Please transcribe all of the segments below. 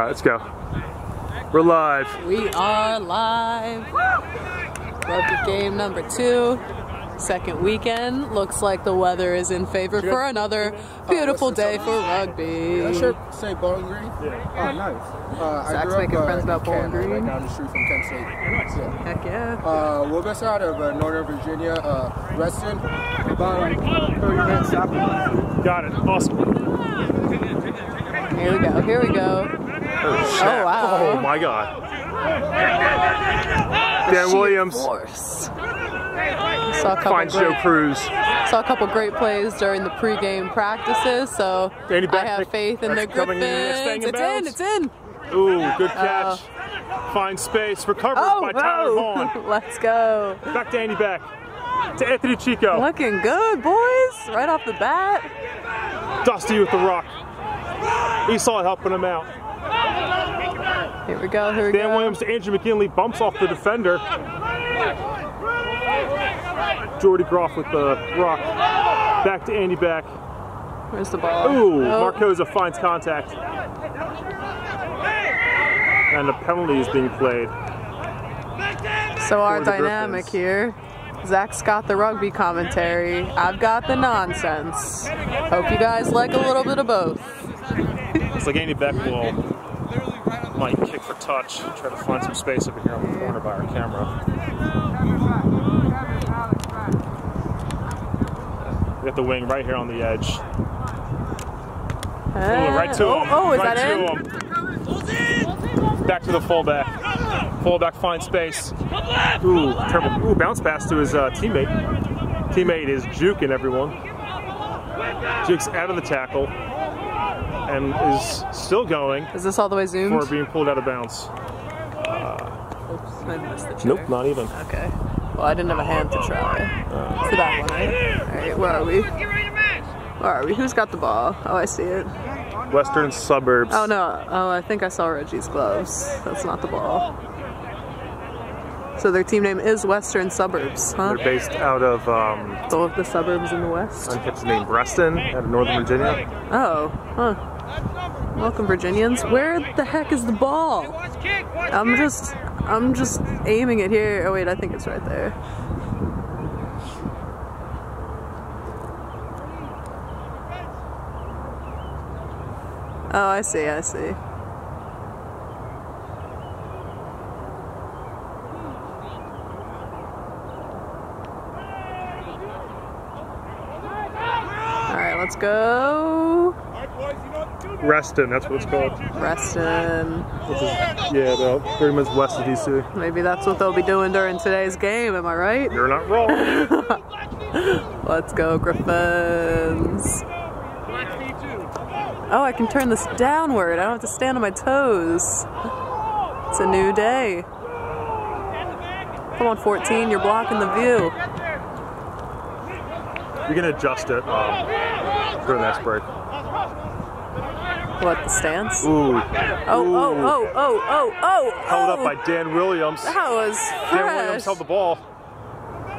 right, let's go. We're live. We are live. Rugby game number two. Second weekend. Looks like the weather is in favor for another beautiful day for rugby. That shirt say Bowling Green? Yeah. Oh, nice. Uh, Zach's I grew making up, friends uh, about in Bowling Green. Right down the street from Kent State. Yeah. Heck yeah. Uh, we're based out of uh, Northern Virginia, uh, Reston. About 30 minutes south Got it. Awesome. Here we go. Here we go. Oh, Oh, wow. Oh my god. Dan Williams Force. Saw a couple finds Joe Cruz. saw a couple great plays during the pregame practices, so Danny I have faith in the that's coming in, it's staying Gryphons. in It's in. bounds. It's in. Ooh, good uh, catch. Finds space. Recovered Oh, by Tyler oh. Vaughn. let's go. Back to Andy Beck. To Anthony Chico. Looking good, boys. Right off the bat. Dusty with the rock. Esau helping him out. Here we go. Here we Dan go. Williams to Andrew McKinley bumps off the defender. Jordy Groff with the rock. Back to Andy Beck. Where's the ball? Ooh, Oh, Marcosa finds contact. And a penalty is being played. So our dynamic here. Zach's got the rugby commentary. I've got the nonsense. Hope you guys like a little bit of both. Looks like Andy Beck will might kick for touch. Try to find some space over here on the corner by our camera. We got the wing right here on the edge. Ooh, right to oh, him. oh, is right that him. Back to the fullback. Fullback finds space. Ooh, terrible. Ooh, bounce pass to his uh, teammate. Teammate is juking everyone. Jukes out of the tackle and is still going Is this all the way zoomed? for being pulled out of bounds. Oops, I missed the chair. Nope, not even. Okay. Well, I didn't have a hand to try. It's the back one, right? All right, where are we? Where are we? Who's got the ball? Oh, I see it. Western suburbs. Oh no. Oh, I think I saw Reggie's gloves. That's not the ball. So their team name is Western Suburbs, huh? They're based out of, um, Both the suburbs in the west. I think it's named Breston, out of Northern Virginia. Oh, huh. Welcome, Virginians. Where the heck is the ball? I'm just, I'm just aiming it here. Oh wait, I think it's right there. Oh, I see, I see. All right, let's go. Reston, that's what it's called. Reston. Which is, yeah, about 30 minutes west of DC. Maybe that's what they'll be doing during today's game, am I right? You're not wrong. Let's go, Gryphons. Oh, I can turn this downward. I don't have to stand on my toes. It's a new day. Come on, 14, you're blocking the view. Going to adjust it um, for the next break. What, the stance? Ooh. Oh, oh, oh, oh, oh, oh, oh, Held up oh. by Dan Williams. That was Dan Williams held the ball.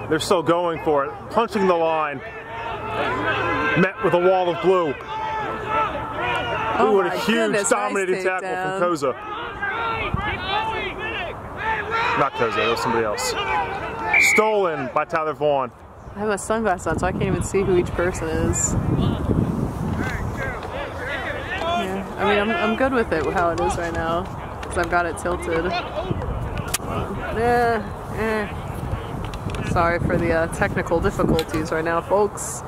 They're still going for it. Punching the line. Met with a wall of blue. Oh Ooh, and a huge goodness, dominating nice tackle takedown. from Koza. Not Koza, it was somebody else. Stolen by Tyler Vaughn. I have my sunglasses on, so I can't even see who each person is. Yeah, I mean, I'm, I'm good with it, how it is right now, because I've got it tilted. Eh, eh. Sorry for the uh, technical difficulties right now, folks.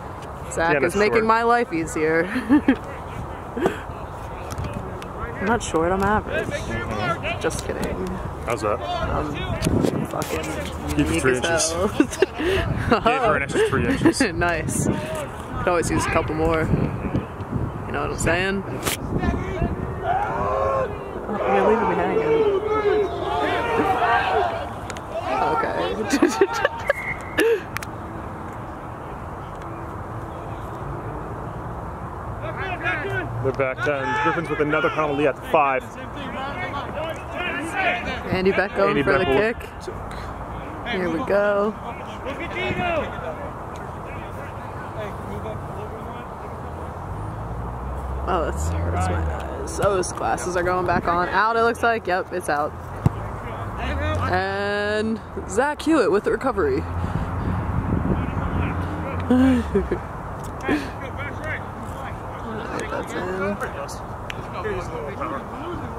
Zach Yeah, is making short. my life easier. I'm not short, I'm average. Just kidding. How's that? Fucking Keep three hell. Gave her an extra three inches. nice. Could always use a couple more. You know what I'm saying? Oh, you're leaving me hanging. Okay. They're back then. Gryphons with another penalty at five. Andy Beck going Andy for Beck the will- kick. Here we go. Oh, that hurts my eyes. Those glasses are going back on. Out, it looks like. Yep, it's out. And Zach Hewitt with the recovery.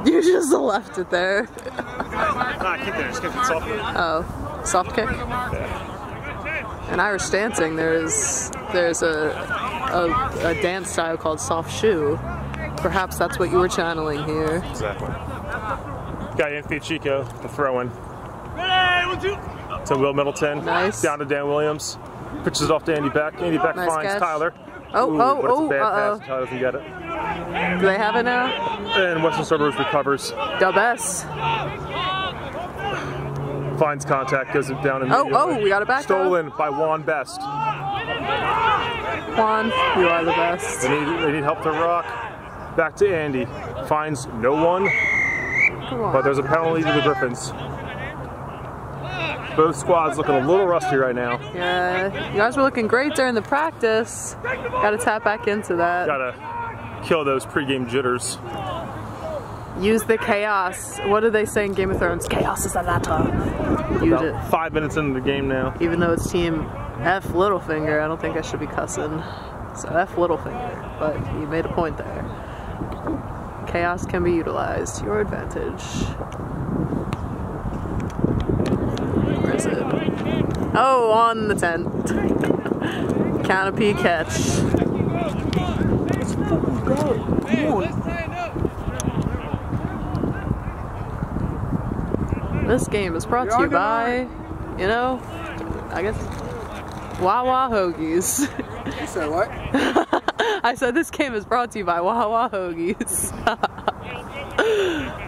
You just left it there. Nah, keep there. Just keep it soft. Oh, soft kick. In Irish dancing, there's there's a, a a dance style called soft shoe. Perhaps that's what you were channeling here. Exactly. Got Anthony Chico, the throw in. To Will Middleton. Nice. Down to Dan Williams. Pitches it off to Andy Beck. Andy Beck Nice finds catch. Tyler. Oh, Ooh, oh, but it's oh, uh-oh. Tyler doesn't get it. Do they have it now? And Western Suburbs recovers. Dub S. Finds contact, goes down Oh, immediately. oh, we got it back, though. Stolen by Juan Best. Juan, you are the best. They need, they need help to rock. Back to Andy. Finds no one, on. but there's a penalty to the Gryphons. Both squads looking a little rusty right now. Yeah, you guys were looking great during the practice. Got to tap back into that. Gotta kill those pregame jitters. Use the chaos. What do they say in Game of Thrones? Chaos is a ladder. Use it. Five minutes into the game now. Even though it's Team F Littlefinger, I don't think I should be cussing. So F Littlefinger, but you made a point there. Chaos can be utilized to your advantage. Where is it? Oh, on the tent. Canopy catch. This game is brought to you by, you know, I guess, Wawa Hoagies. You said what? I said this game is brought to you by Wawa Hoagies.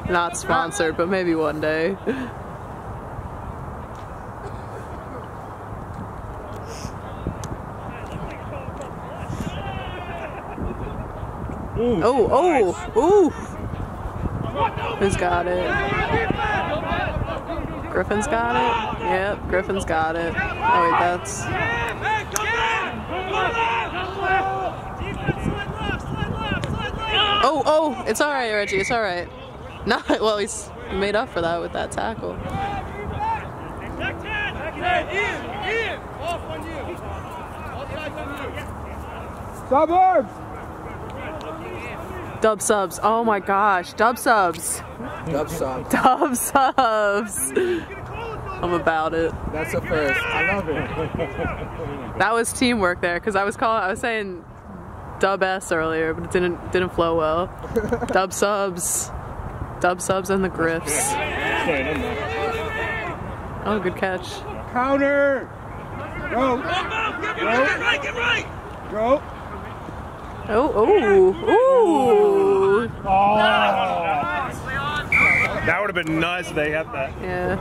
Not sponsored, but maybe one day. Oh, oh, ooh. Who's got it? Gryphon's got it? Yep, Gryphon's got it. Oh wait, that's Oh, oh, it's all right, Reggie. It's all right. No, well, he's made up for that with that tackle. Suburbs! Dub subs. Oh my gosh, dub subs. Dub song. Dub subs. I'm about it. That's the first. I love it. That was teamwork there, because I was calling. I was saying dub s earlier, but it didn't didn't flow well. dub subs, dub subs, and the griffs. Oh, good catch. Counter! Go! Go! Oh, oh, ooh. That would have been nice if they had that. Yeah.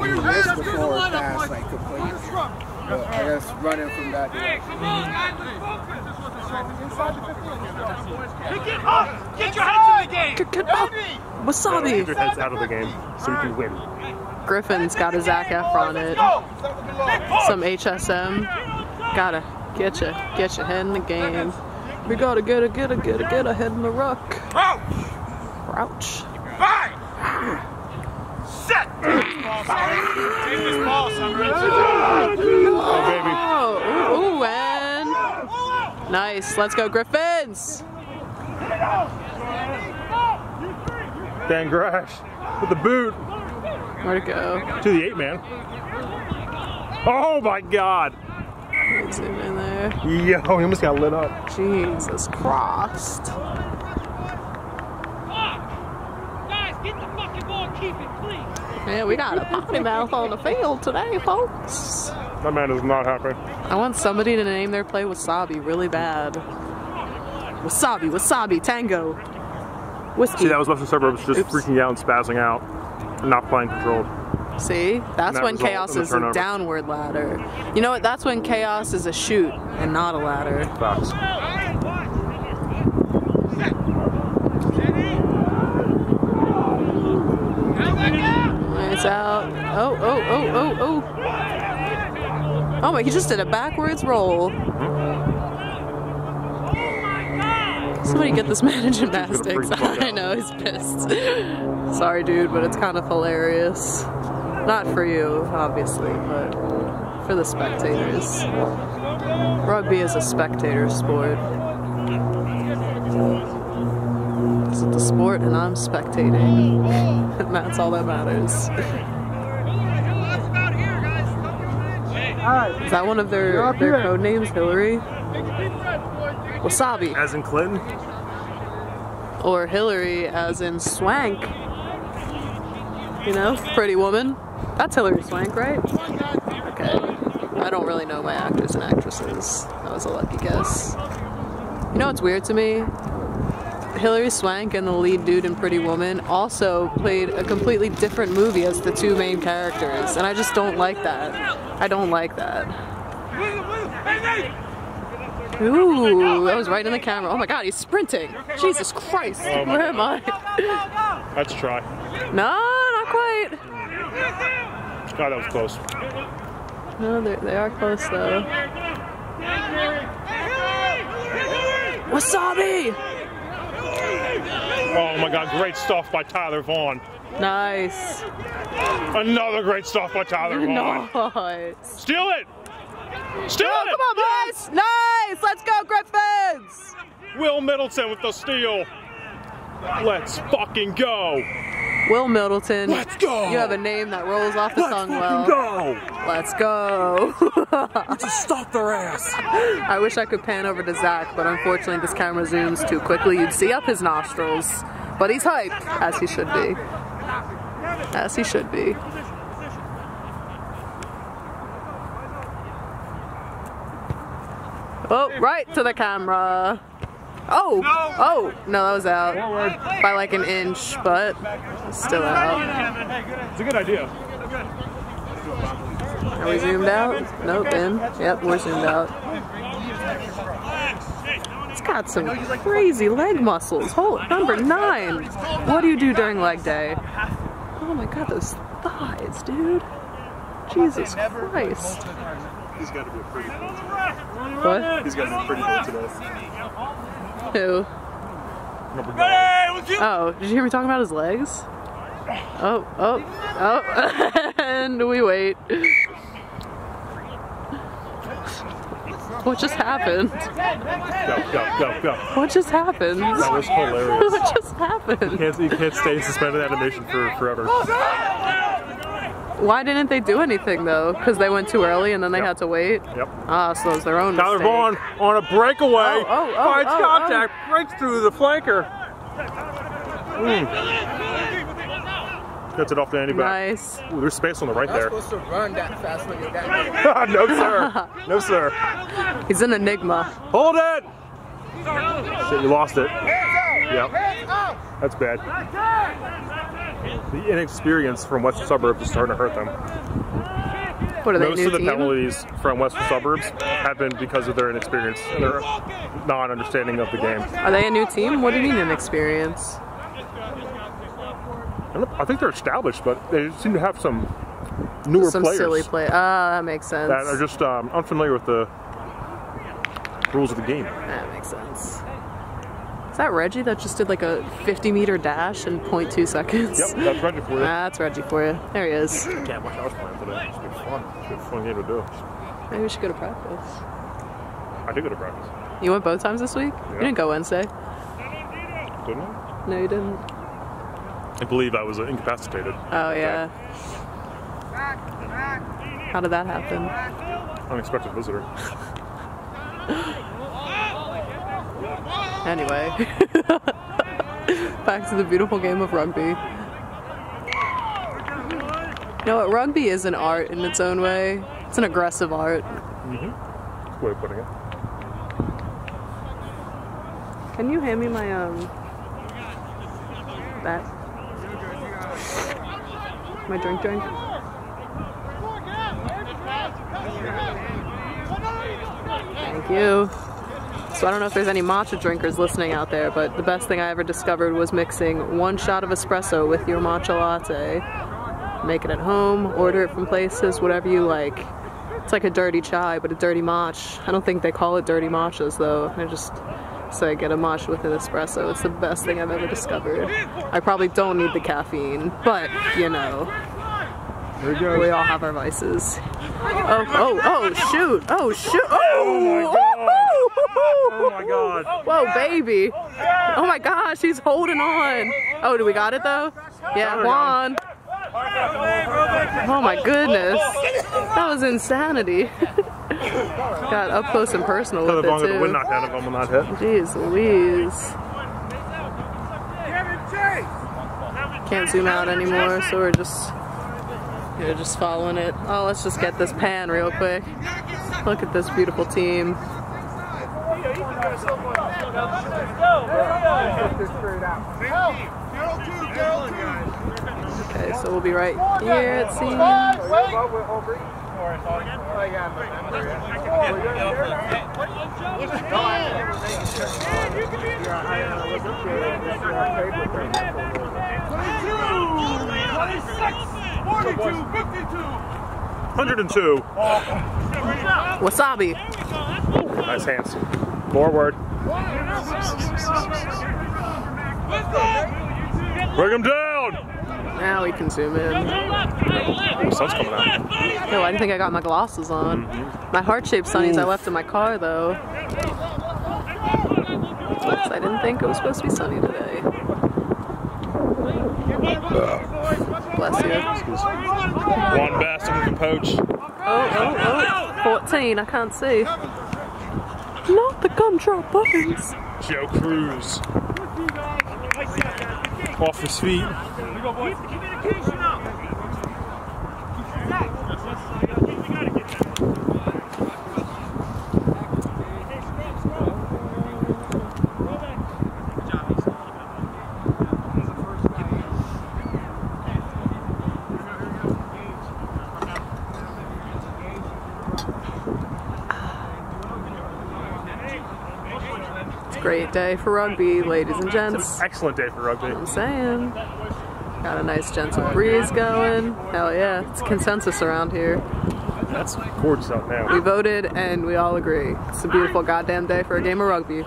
We missed before pass, like completely. But I guess running from that direction. Get your heads in the game! Good, good. Oh, Get your heads out of the game so we can win. Gryphon's got a Zac Efron it. Some HSM. Gotta get you, get your head in the game. We gotta get a, get a, get a, get a head in the ruck. Crouch. Crouch. Five! Set! Take this ball, Sunrise. Oh, baby. Ooh, ooh, and nice. Let's go, Gryphons. Dan Grash with the boot Where'd it go? to the eight man. Oh my god. Let's in there. Yo, he almost got lit up. Jesus Christ. Guys, get the fucking ball, keep it, please. Yeah, we got a potty mouth on the field today, folks. That man is not happy. I want somebody to name their play Wasabi really bad. Wasabi, Wasabi, Tango. Whiskey. See, that was Western Suburbs just Oops. freaking out and spazzing out not playing controlled. See? That's that when chaos is a downward ladder. You know what? That's when chaos is a chute and not a ladder. Facts. It's out. Oh, oh, oh, oh, oh. Oh my, he just did a backwards roll. Somebody get this man in gymnastics. freak the fuck I know, he's pissed. Sorry, dude, but it's kind of hilarious. Not for you, obviously, but for the spectators. Rugby is a spectator sport. It's the sport, and I'm spectating. and that's all that matters. Is that one of their, their code names, Hillary? Wasabi. As in Clinton. Or Hillary as in Swank. You know, pretty woman. That's Hilary Swank, right? Okay. I don't really know my actors and actresses. That was a lucky guess. You know what's weird to me? Hilary Swank and the lead dude in Pretty Woman also played a completely different movie as the two main characters, and I just don't like that. I don't like that. Ooh, that was right in the camera. Oh my god, he's sprinting. Jesus Christ. Oh Where am I? Let's try. No, not quite. God, that was close. No, they are close though. Wasabi! Oh my God, great stuff by Tyler Vaughn. Nice. Another great stuff by Tyler Vaughn. Nice. Steal it! Steal Oh, it! come on, boys! Nice! Let's go, Gryphons! Will Middleton with the steal. Let's fucking go. Will Middleton. Let's go. You have a name that rolls off the Let's tongue well. go. Let's go. Just stop their ass. I wish I could pan over to Zach, but unfortunately this camera zooms too quickly. You'd see up his nostrils. But he's hyped, as he should be. As he should be. Oh, right to the camera. Oh, oh, no, that was out by like an inch, but still out. It's a good idea. Are we zoomed out? Nope, in. Yep, we're zoomed out. It's got some crazy leg muscles. Hold number nine. What do you do during leg day? Oh my god, those thighs, dude. Jesus Christ. He's got to be pretty boy. What? He's got to be pretty boy today. Who? Number. Oh, did you hear me talking about his legs? Oh, oh, oh. and we wait. What just happened? Go, go, go, go. What just happened? That was hilarious. What just happened? Can't, you can't stay in suspended animation for forever. Why didn't they do anything though? Because they went too early and then they Yep. had to wait? Yep. Ah, so it was their own Tyler mistake. Vaughn on a breakaway. Oh, oh, oh, Finds oh, contact, breaks through the flanker. Mm. Gets it off the Andy back. Nice. Ooh, there's space on the right Not there. supposed to run that fast when you're that no, sir. No, sir. He's an enigma. Hold it! Shit, you lost it. Yep. That's bad. The inexperience from Western Suburbs is starting to hurt them. What are they, Most of the team? penalties from Western Suburbs have been because of their inexperience and their non-understanding of the game. Are they a new team? What do you mean inexperience? I think they're established, but they seem to have some newer Some players silly play. Ah, that makes sense. that are just um, unfamiliar with the rules of the game. That makes sense. Is that Reggie that just did like a 50 meter dash in 0.2 seconds? Yep, that's Reggie for you. That's Reggie for you. There he is. Can't watch ours playing today. It's been fun. It's been a fun game to do. Maybe we should go to practice. I did go to practice, You went both times this week? You didn't go Wednesday. didn't I? No, you didn't. I believe I was uh, incapacitated. Oh, yeah. How did that happen? Unexpected visitor. Anyway. Back to the beautiful game of rugby. You know what? Rugby is an art in its own way. It's an aggressive art. Good way of putting it. Can you hand me my, um, that? My drink drink? Thank you. So I don't know if there's any matcha drinkers listening out there, but the best thing I ever discovered was mixing one shot of espresso with your matcha latte. Make it at home, order it from places, whatever you like. It's like a dirty chai, but a dirty match. I don't think they call it dirty matchas though. They're just so I get a matcha with an espresso. It's the best thing I've ever discovered. I probably don't need the caffeine, but you know, Here we go. we all have our vices. Oh, oh, oh, shoot! Oh, shoot! Oh, oh, oh my god. Whoa, baby! Oh my gosh, he's holding on. Oh, do we got it though? Yeah, oh, Juan. Oh my goodness, that was insanity. got up close and personal Could with have it gone the wind too. knocked out of him on that hit. Jeez Louise. Can't zoom out anymore, so we're just we're just following it. Oh, let's just get this pan real quick. Look at this beautiful team. Okay, so we'll be right here, it seems. Hundred and two. Wasabi. Nice hands. Forward. Bring him down. Now we can zoom in. The sun's coming out. Yo, I didn't think I got my glasses on. Mm-hmm. My heart-shaped sunnies I left in my car though. I didn't think it was supposed to be sunny today. Bless you. One bastard with the poach. Oh, oh, oh. 14, I can't see. Not the gumdrop buttons. Joe Cruz. Off his feet. Day for rugby, ladies and gents. Excellent day for rugby. I'm saying. Got a nice gentle breeze going. Hell yeah, it's consensus around here. That's gorgeous out now. We voted and we all agree. It's a beautiful goddamn day for a game of rugby.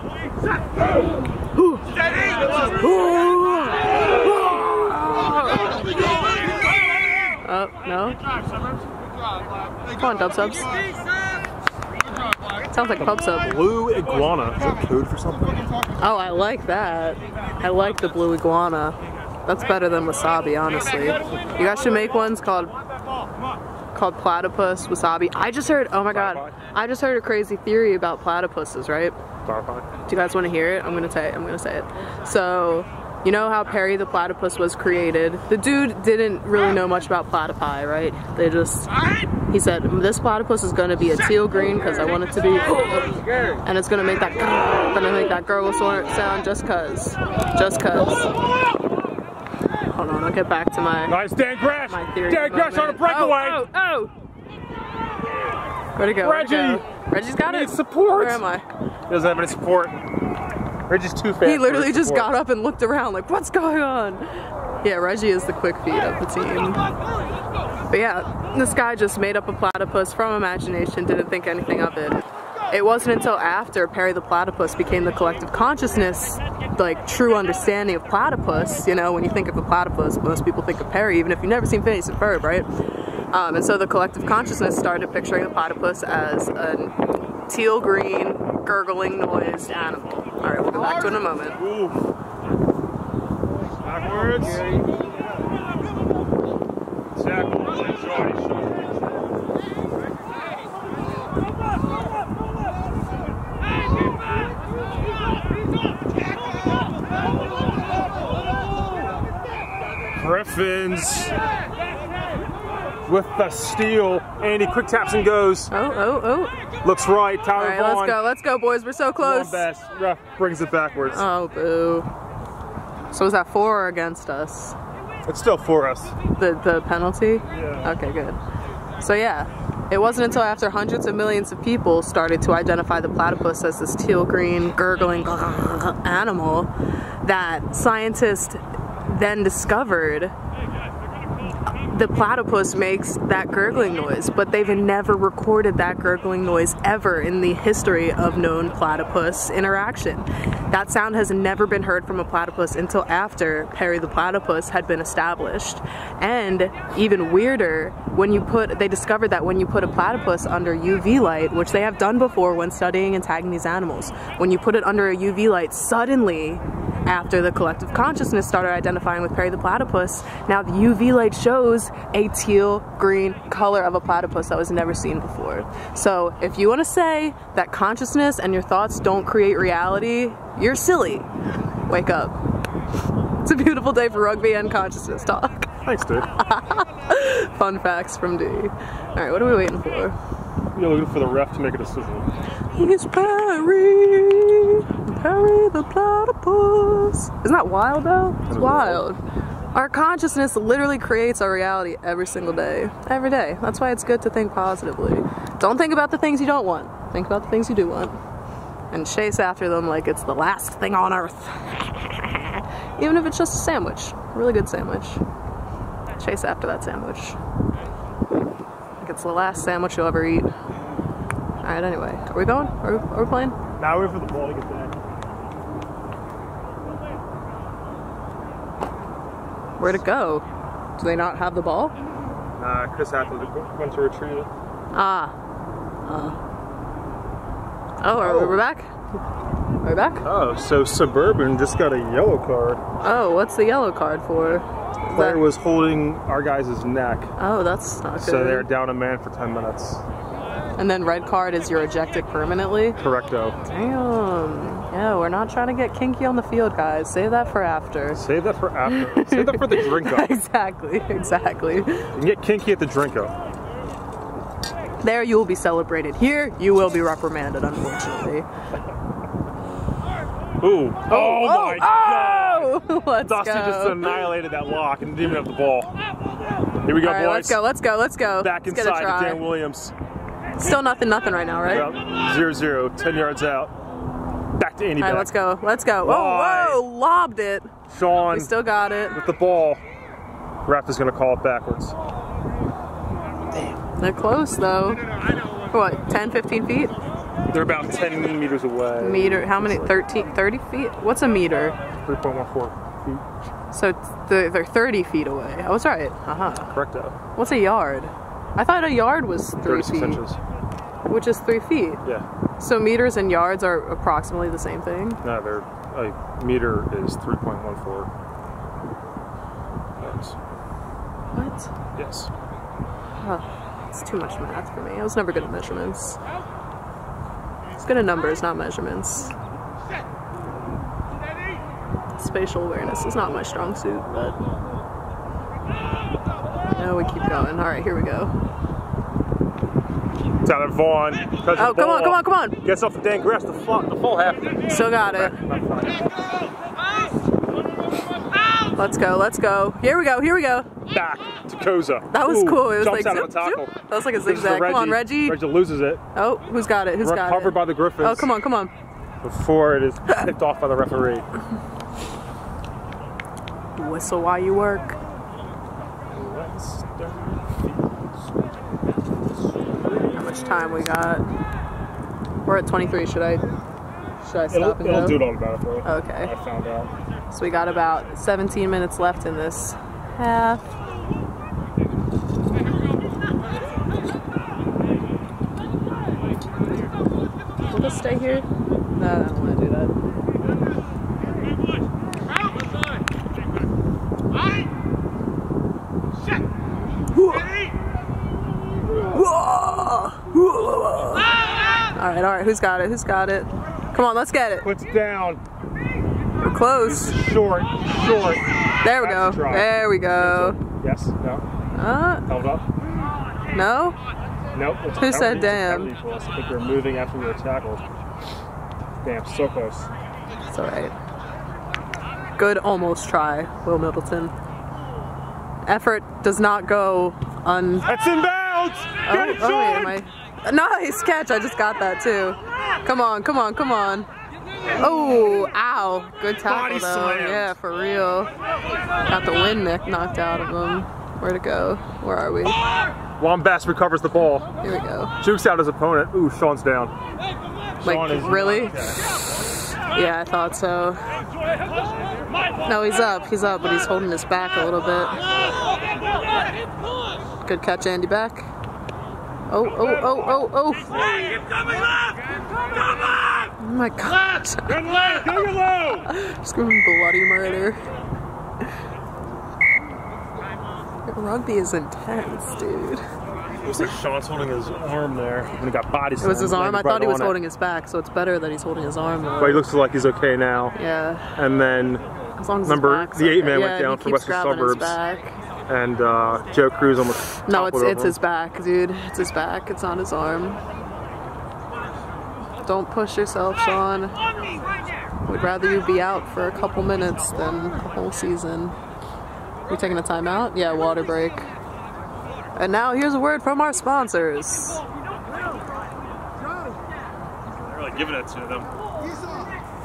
Oh, no? Come on, dub subs. Sounds like a pub sub. Blue iguana. Is that code for something? Oh, I like that. I like the blue iguana. That's better than wasabi, honestly. You guys should make ones called called platypus wasabi. I just heard. Oh my god! I just heard a crazy theory about platypuses. Right? Do you guys want to hear it? I'm gonna say. it. I'm gonna say it. So, you know how Perry the platypus was created? The dude didn't really know much about platypi, right? They just he said this platypus is gonna be a teal green because I want it to be, and it's gonna make that gonna make that gurgle sound just cause, just cause. Hold on, I'll get back to my Nice Dan Gresh. my theory. Dan in a Gresh on a breakaway. Oh, oh, oh. Where'd it go? Where'd it Reggie. go? Reggie's got He it. needs support. Where am I? He doesn't have any support. Reggie's too fast. He literally just got up and looked around like, what's going on? Yeah, Reggie is the quick feet of the team. But yeah, this guy just made up a platypus from imagination, didn't think anything of it. It wasn't until after Perry the Platypus became the collective consciousness, like true understanding of platypus, you know, when you think of a platypus, most people think of Perry, even if you've never seen Phineas and Ferb, right? Um, and so the collective consciousness started picturing the platypus as a teal green, gurgling noised animal. All right, we'll go back to it in a moment. Ooh. Backwards. Exactly. Gryphons with the steal. Andy quick taps and goes. Oh, oh, oh. Looks right. All Tyler right, Vaughn. let's go, let's go, boys. We're so close. best. Ref brings it backwards. Oh, boo. So was that for or against us? It's still for us. The the penalty? Yeah. Okay, good. So yeah, it wasn't until after hundreds of millions of people started to identify the platypus as this teal green gurgling uh, animal that scientists then discovered the platypus makes that gurgling noise, but they've never recorded that gurgling noise ever in the history of known platypus interaction. That sound has never been heard from a platypus until after Perry the platypus had been established. And even weirder, when you put, they discovered that when you put a platypus under UV light, which they have done before when studying and tagging these animals, when you put it under a UV light, suddenly after the collective consciousness started identifying with Perry the platypus, now the UV light shows a teal green color of a platypus that was never seen before. So if you want to say that consciousness and your thoughts don't create reality, you're silly. Wake up. It's a beautiful day for rugby and consciousness talk. Thanks, dude. Fun facts from D. Alright, what are we waiting for? You're looking for the ref to make a decision. He's Perry, Perry the platypus. Isn't that wild though? It's is wild. Our consciousness literally creates our reality every single day. Every day. That's why it's good to think positively. Don't think about the things you don't want. Think about the things you do want. And chase after them like it's the last thing on earth. Even if it's just a sandwich. A really good sandwich. Chase after that sandwich. Like it's the last sandwich you'll ever eat. Alright, anyway. Are we going? Are we, are we playing? Now we're for the ball to get back. Where'd it go? Do they not have the ball? Nah, Chris Hathaway went to retrieve it. Ah. Uh. Oh, are we, Oh. we're back? Are we back? Oh, so Suburban just got a yellow card. Oh, what's the yellow card for? Is Player that- was holding our guys' neck. Oh, that's not good. So they're down a man for 10 minutes. And then red card is you're ejected permanently. Correcto. Damn. Yeah, we're not trying to get kinky on the field, guys. Save that for after. Save that for after. Save that for the drink up. You exactly, exactly. can get kinky at the drink up. There you will be celebrated. Here, you will be reprimanded, unfortunately. Ooh. Oh, oh my oh, god. Oh! Let's Dusty go. just annihilated that lock and didn't even have the ball. Here we go, right, boys. let's go, let's go, let's go. Back let's inside to try. Dan Williams. Still nothing, nothing right now, right? Yep. Zero zero. 10 yards out. Back to Andy All right, back. let's go, let's go. Whoa, whoa, lobbed it. Sean We still got it. with the ball. Ref is going to call it backwards. They're close though. What, 10, 15 feet? They're about 10 meters away. Meter, how many? 13, 30 feet? What's a meter? 3.14 feet. So they're 30 feet away. I was right. Uh-huh. Correcto. What's a yard? I thought a yard was three 36 feet, inches. Which is three feet. Yeah. So meters and yards are approximately the same thing. No, they're, a meter is 3.14 yards. What? Yes. Oh, it's too much math for me. I was never good at measurements. It's good at numbers, not measurements. Spatial awareness is not my strong suit, but. No, we keep going. Alright, here we go. Tyler Vaughn. Oh, come on, come on, come on! Gets off the Dan Grass, the, full, the full half. Still got it. Let's go, let's go. Here we go, here we go. Back to Koza. That was Ooh, cool. It was like tackle. That was like a zigzag. Come on, Reggie. Reggie loses it. Oh, who's got it? Who's got it? it? by the Gryphons. Oh, come on, come on. Before it is picked off by the referee. Whistle while you work. How much time we got? We're at 23. Should I? Should I It'll, stop and it'll go? do it all about it for you. Okay. I found out. So we got about 17 minutes left in this half. Will this stay here? No, I don't want to do that. All right, all right. Who's got it? Who's got it? Come on, let's get it. Puts down. We're close. Short. Short. There we go. That's try. There we go. Yes. No. Uh, Held up. no? Nope. Who said penalty. It's a damn? penalty for us. I think we were moving after we were tackled. Damn, so close. It's alright. Good almost try, Will Middleton. Effort does not go un. That's inbounds! Oh, Get it, oh, wait, Sean! am I? Nice catch! I just got that too. Come on, come on, come on. Oh, ow! Good tackle Body though. slammed. Yeah, for real. Got the wind kn- knocked out of him. Where to go? Where are we? Wombass recovers the ball. Here we go. Jukes out his opponent. Ooh, Sean's down. Like, Sean is really? Yeah, I thought so. No, he's up. He's up, but he's holding his back a little bit. Good catch, Andy Beck. Oh, oh, oh, oh, oh. Oh my god. Good leg, go low. Screaming bloody murder. Rugby is intense, dude. It was like Sean's holding his arm there when he got body It was his arm. I thought he was on it. holding his back, so it's better that he's holding his arm. Though. But he looks like he's okay now. Yeah, And then, as long as Remember, the eight okay. man yeah, went down he for Western grabbing his Suburbs. And uh, Joe Cruz almost No, it's it's over his back, dude. It's his back. It's on his arm. Don't push yourself, Sean. We'd rather you be out for a couple minutes than a whole season. We taking a timeout? Yeah, water break. And now here's a word from our sponsors. They're really giving it to them.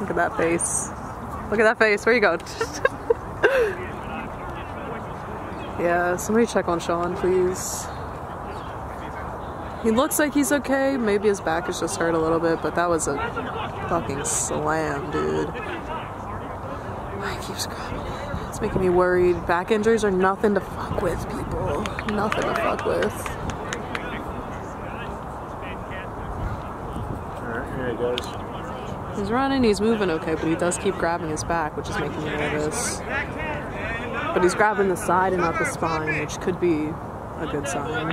Look at that face. Look at that face. Where you going? yeah, somebody check on Sean, please. He looks like he's okay. Maybe his back is just hurt a little bit, but that was a fucking slam, dude. Keeps grabbing it? It's making me worried. Back injuries are nothing to fuck with, people. Nothing to fuck with. Alright, here he goes. He's running, he's moving okay, but he does keep grabbing his back, which is making me nervous. But he's grabbing the side and not the spine, which could be a good sign.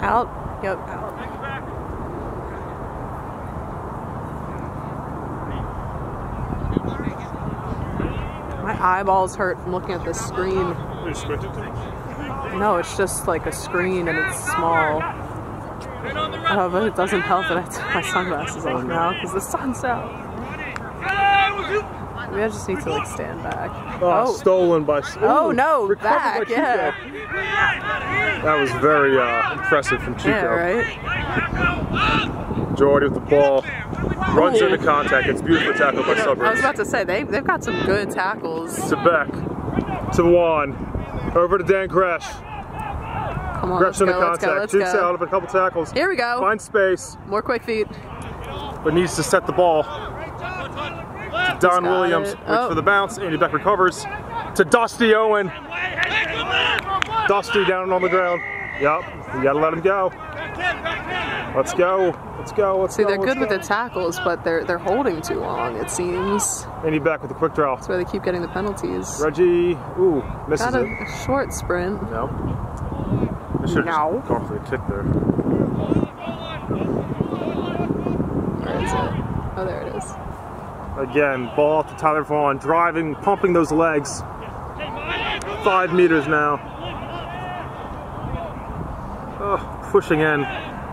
Out. Yep, out. My eyeballs hurt from looking at this screen. No, it's just like a screen and it's small. Oh, but it doesn't help that I took my sunglasses off now because the sun's out. Maybe I just need to like stand back. Oh, Oh, stolen by. oh no, recovered back, by yeah. That was very uh, impressive from Chico. Yeah, right? Jordy with the ball. Runs Ooh. into contact. It's beautifully tackled by I was about to say, they, they've got some good tackles. To Beck. To Juan. Over to Dan Gresh. Come on, Gresh let's go, into let's contact. go, let's Jukes go. out of a couple tackles. Here we go. Find space, More quick feet. but needs to set the ball. To Don Williams. it. Waits Oh. for the oh. bounce. Andy Beck recovers. To Dusty Owen. Dusty down on the ground. Yep. You gotta let him go. Let's go. Let's go. Let's See, go. they're let's good with the tackles, but they're they're holding too long. It seems Andy back with a quick draw. that's why they keep getting the penalties. Reggie. Ooh, misses Got a, it. a short sprint. No. I should have No. just gone for the kick there. Where is it? Oh, there it is. Again, ball to Tyler Vaughn, driving, pumping those legs. Five meters now. Oh, pushing in.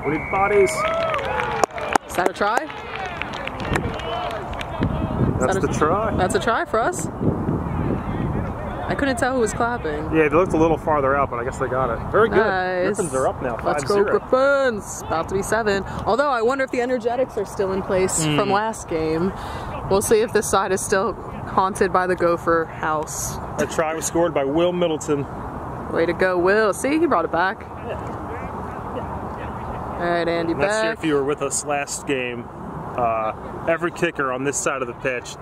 We need bodies. Is that a try? That's that a- the try. That's a try for us. I couldn't tell who was clapping. Yeah, they looked a little farther out, but I guess they got it. Very good. Nice. Gryphons are up now, Let's 5 go 0. Gryphons! About to be seven. Although I wonder if the energetics are still in place Hmm. from last game. We'll see if this side is still haunted by the Gopher house. A try was scored by Will Middleton. Way to go, Will. See, he brought it back. All right, Andy Let's hear back. if you were with us last game. Uh, every kicker on this side of the pitch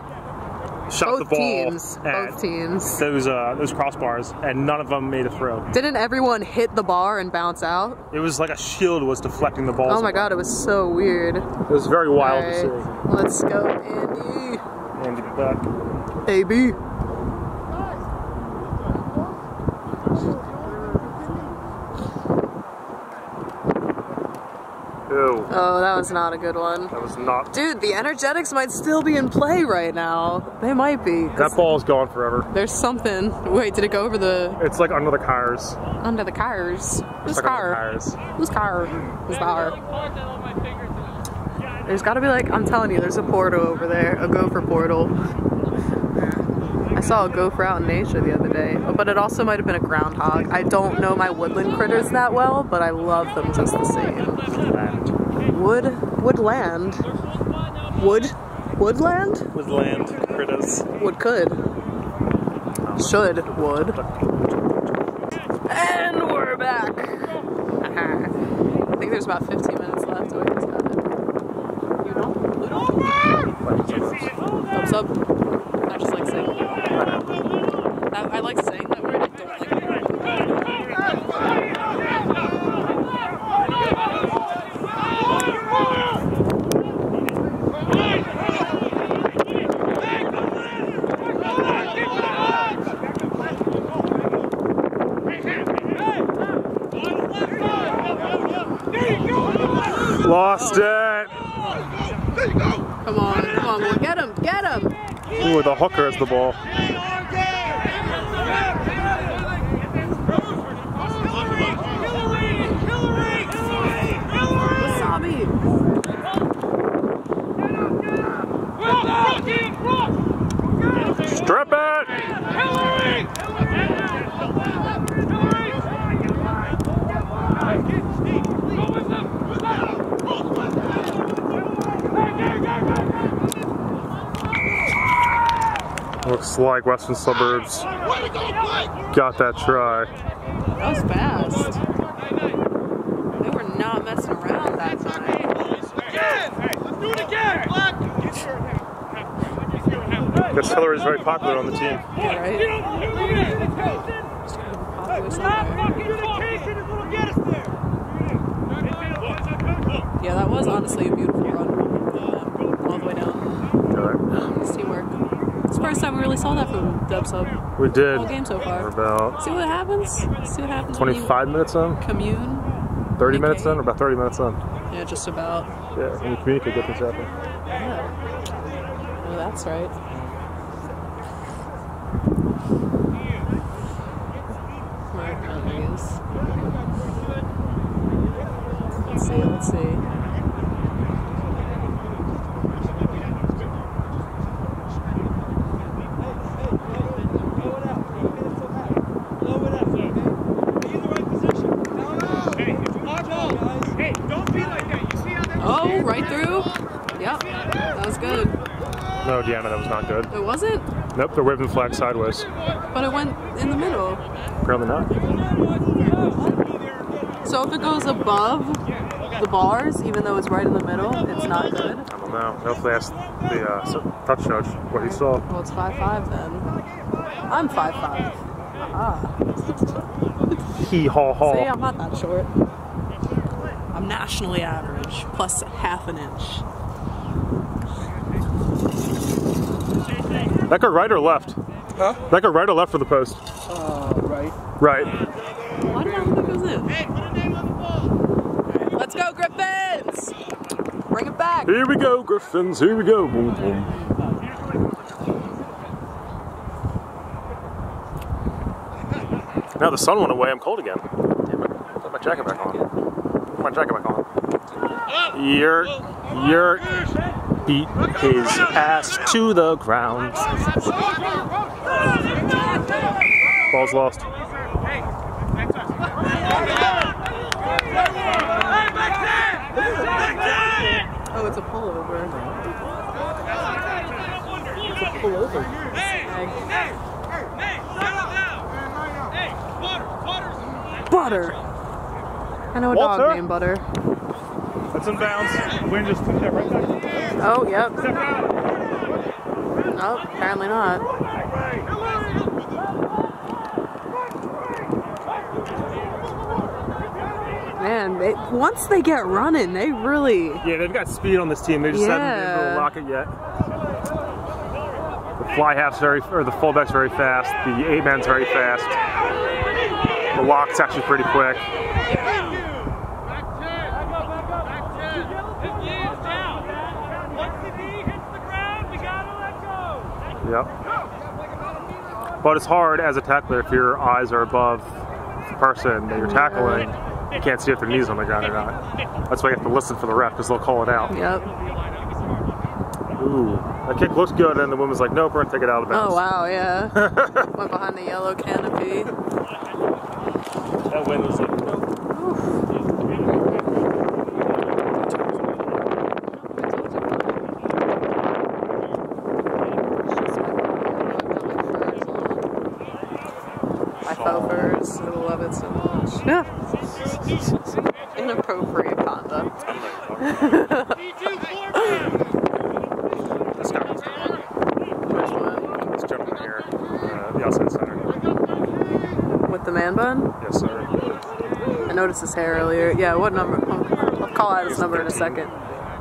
shot the ball teams. at Both teams. those uh, those crossbars, and none of them made a throw. Didn't everyone hit the bar and bounce out? It was like a shield was deflecting the ball. Oh my god, it was so weird. It was very wild to see. Let's go, Andy. Andy back. AB. Ew, Oh, that was not a good one. that was not. Dude, the energetics might still be in play right now. They might be. 'cause That ball's gone forever. There's something. Wait, did it go over the It's like under the cars. under the cars? Whose like car? tires. Whose car? Whose car? There's got to be like I'm telling you, there's a portal over there, a gopher portal. I saw a gopher out in nature the other day, but it also might have been a groundhog. I don't know my woodland critters that well, but I love them just the same. Wood, woodland, wood, woodland, Woodland critters. wood could, should, would. And we're back. I think there's about 15 minutes left. Oh, he's got it. You know? Thumbs up. I just like saying that. I like saying that word. I don't like Lost oh. it. Come on, come on. Get him, get him. Ooh, the hooker has the ball. Wasabi. Strip it. Looks like Western Suburbs got that try. That was fast. They were not messing around that time. Guess Hillary's very popular on the team. Right? Popular somewhere. Yeah, that was honestly a beautiful run. Um, all the way down. Teamwork. The first time we really saw that from Dub Sub. We did. Whole game so far. We're about See what happens? See what happens 25 minutes in, commune? 30 minutes Okay. in, or about 30 minutes in. Yeah, just about. Yeah, when you communicate, good things happen. Yeah. Oh, that's right. Mark Rodriguez. Let's see, let's see. Hey, don't be like that. You see how that Oh, right through? Yep, that was good. No, Deanna, that was not good. It wasn't, Nope, they're waving the flag sideways. but it went in the middle. Apparently not. So if it goes above the bars, even though it's right in the middle, it's not good. I don't know. Hopefully, ask the uh, touch coach what he saw. Well, it's 5'5 then. I'm 5'5. Aha. Hee haw haw. See, I'm not that short. I'm nationally average, plus half an inch. That go right or left? Huh? That go right or left for the post? Uh, right. Right. Why did I think it goes in? Let's go, Gryphons! Bring it back! Here we go, Gryphons. Here we go. Boom, boom. Now the sun went away. I'm cold again. Damn it. Put my jacket back on. Put my jacket back on. Yurt, Yurt beat his ass to the ground. Ball's lost. Oh, it's a pullover. It's a pullover. Butter! I know a Walter? dog named Butter. That's in bounds. Wind just took that right back. Oh, yep. Step out. Oh, apparently not. Man, they, once they get running, they really. Yeah, they've got speed on this team. They just haven't been able to lock it yet. The fly half's very, or the fullback's very fast. The eight man's very fast. The lock's actually pretty quick. Yep. But it's hard as a tackler if your eyes are above the person that you're tackling. You can't see if their knees on the ground or not. That's why you have to listen for the ref because they'll call it out. Yep. Ooh, that kick looks good, and the woman's like, nope, we're gonna take it out of bounds. Oh wow, yeah. Went behind the yellow canopy. That wind was like, nope. My fofers, I love it so much. Yeah. Inappropriate conduct. This guy wants to run. Which one? He's jumping here, uh, the outside center. With the man bun? Yes, sir. I noticed his hair earlier. Yeah, what number? I'll I'll call out his number in a second.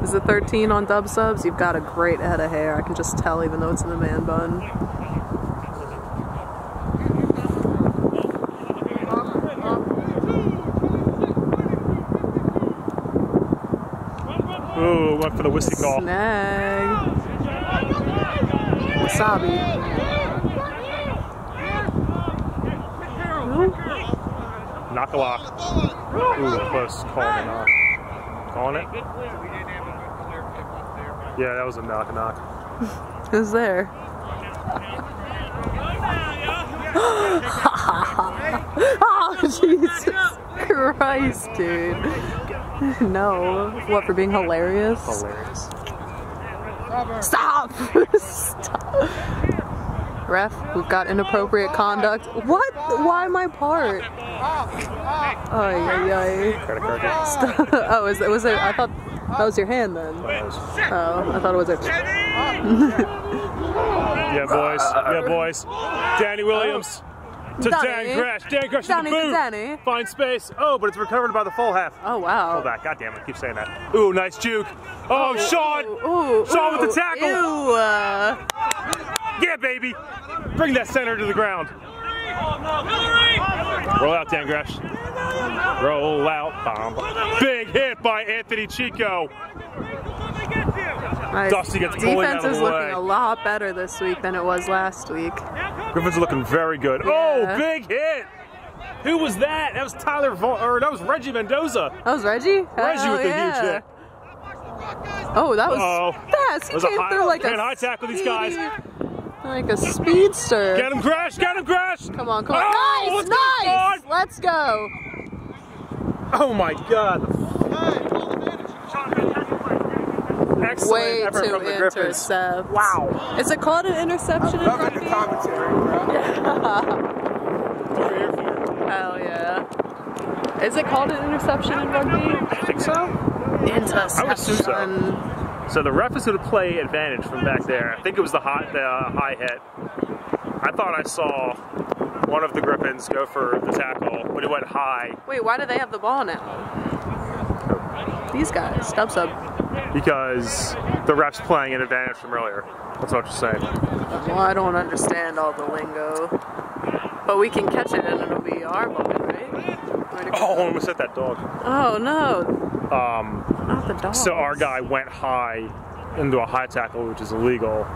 Is it 13 on dub subs? You've got a great head of hair. I can just tell even though it's in the man bun. Ooh, went for the whiskey call. Snag. Wasabi. Knock a lock. Ooh, close call or not. Calling it? Yeah, that was a knock a knock. Who's there? oh, Jesus Christ, dude. No. What, for being hilarious? Hilarious. Stop! Stop! Ref, we've got inappropriate conduct. What? Why my part? Ay, ay, ay. Credit card game. Stop. Oh, is it, was it? I thought that was your hand then. Oh, I thought it was a. Yeah, boys. Yeah, boys. Danny Williams to Danny. Dan Gresh. Dan Gresh Danny to the. Danny. Find space. Oh, but it's recovered by the full half. Oh, wow. Pull back. God damn it. I keep saying that. Ooh, nice juke. Oh, Sean. Ooh, Sean with the tackle. Ew. Uh, Yeah, baby. Bring that center to the ground. Roll out, Dan Gresh. Roll out. Bomb. Big hit by Anthony Chico. My Dusty gets bullied defense out of is looking way. a lot better this week than it was last week. Gryphons looking very good. Yeah. Oh, big hit. Who was that? That was Tyler Vaughn, or that was Reggie Mendoza. That was Reggie? Reggie Hell with the yeah. huge hit. Oh, that was Uh-oh. fast. He was came high- through like a man, high tackle these guys. Like a speedster. Get him, Crash! Get him, Crash! Come on, come on. Oh, nice, let's nice. Vaughn! Let's go. Oh my God! Excellent Way effort to from the Gryphons. intercept. Wow! Is it called an interception in Loving the rugby? commentary, bro. What are we here for? Hell yeah. Is it called an interception in rugby? I think so. Interception. I would assume so. So the ref is going to play advantage from back there. I think it was the high, the uh, high hit. I thought I saw one of the Gryphons go for the tackle, but it went high Wait, why do they have the ball now? These guys, dub sub. because the ref's playing an advantage from earlier. That's what you're saying. Well, I don't understand all the lingo. But we can catch it and it'll be our ball, right? Where'd it go? Oh, I almost hit that dog. Oh no, Um, not the dog. so our guy went high into a high tackle, which is illegal.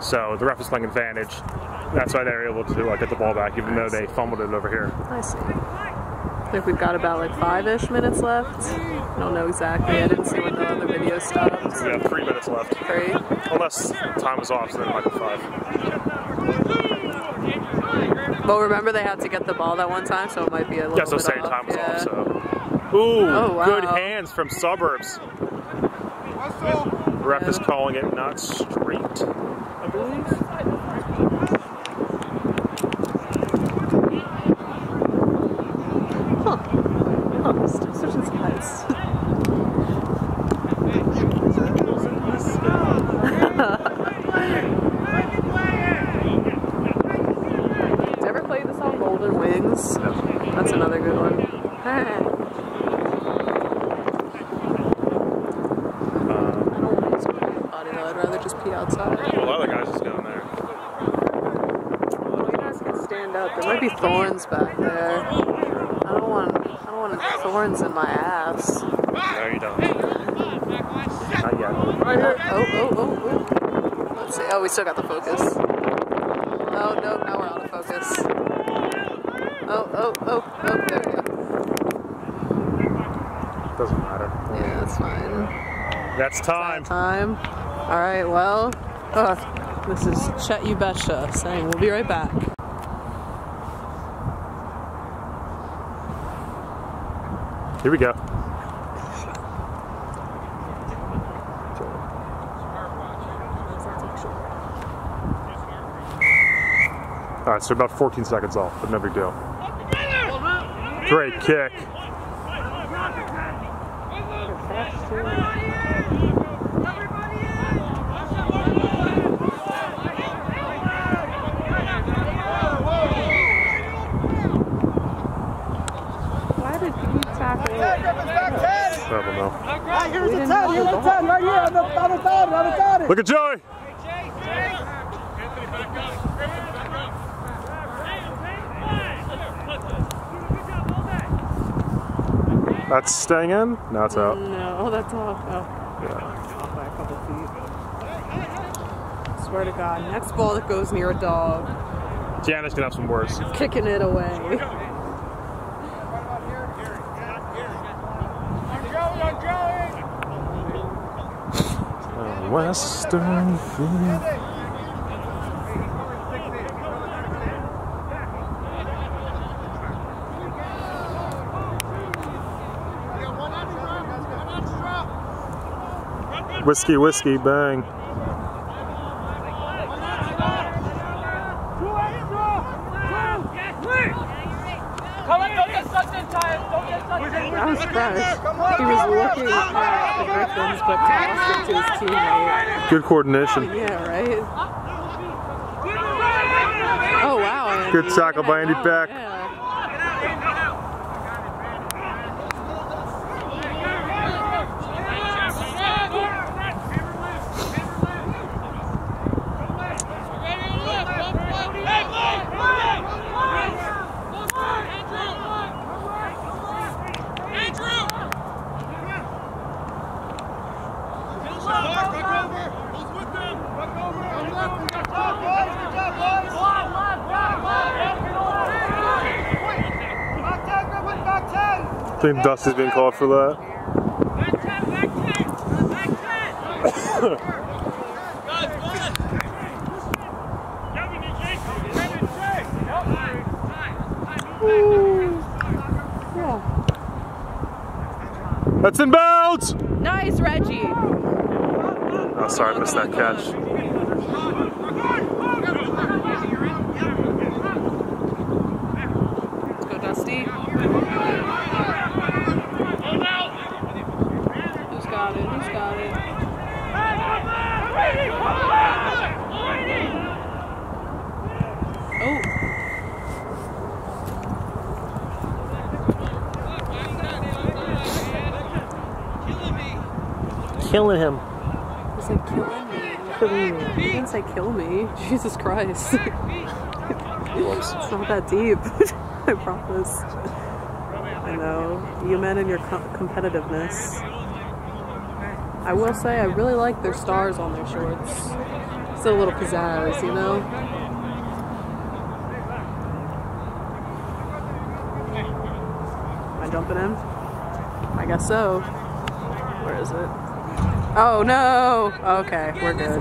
So the ref is playing advantage. That's why they're able to uh, get the ball back, even though they fumbled it over here. I see. I think we've got about like five-ish minutes left. I don't know exactly. I didn't see when the other video stopped. We have three minutes left, Three. unless time is off, so then it might be five. But remember, they had to get the ball that one time, so it might be a little Yeah, so bit say off. time was yeah. off. So, ooh, Oh, wow. good hands from suburbs. Ref is calling it not straight, I believe. Oh, st- such a nice. Did you ever play the song Golden Wings? That's another good one. I don't want to use my body though. I'd rather just pee outside. Well, other guys just down there. Well, you guys can stand up. There might be thorns back there. I don't want. I don't want thorns in my ass. No, you don't. Not yet. Oh, oh, oh, oh. Let's see. Oh, we still got the focus. Oh, no, now we're out of focus. Oh, oh, oh, oh, there we go. Doesn't matter. Yeah, that's fine. That's time. Time. All right, well, uh, this is Chet You Betcha saying we'll be right back. Here we go. All right, so about 14 seconds off, but no big deal. Great kick. Why did he tackle? I don't know. Hey, here's the 10, here's the 10, right here on the, on the side, on the side. Look at Joey. That's staying in? No, it's out. No, oh, that's off. Oh, Yeah. off by a couple feet. Swear to God, next ball that goes near a dog, Janice can have some words. kicking it away. Whiskey, whiskey, bang. I was fresh. He was looking at the Gryphons, but tossed it to his teammate. Good coordination. Oh, yeah, right? Oh, wow. Andy. Good tackle by Andy Beck. Yeah. I think Dusty's been called for that. That's in bounds! Nice, Reggie. Oh, sorry, I missed that catch. Let's go, Dusty. Who's got it? Who's got it? Oh. Killing him. He said killing me. He didn't say kill me. Jesus Christ. it's not that deep. I promise. I know. You men and your com- competitiveness. I will say I really like their stars on their shorts. It's a little pizzazz, you know? Am I jumping in? I guess so. Where is it? Oh no! Okay, we're good.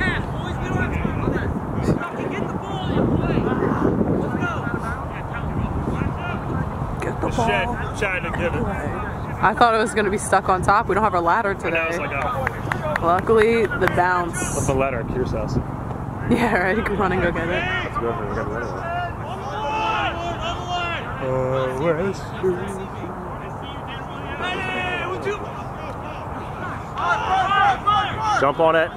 Get the ball. Shy to give it. I thought it was gonna be stuck on top. We don't have our ladder today. Luckily, the bounce. What's the ladder at Kier's house. Yeah, right. You can run and go get it. Let's go for it. We got it anyway. Oh, where's Jump on it.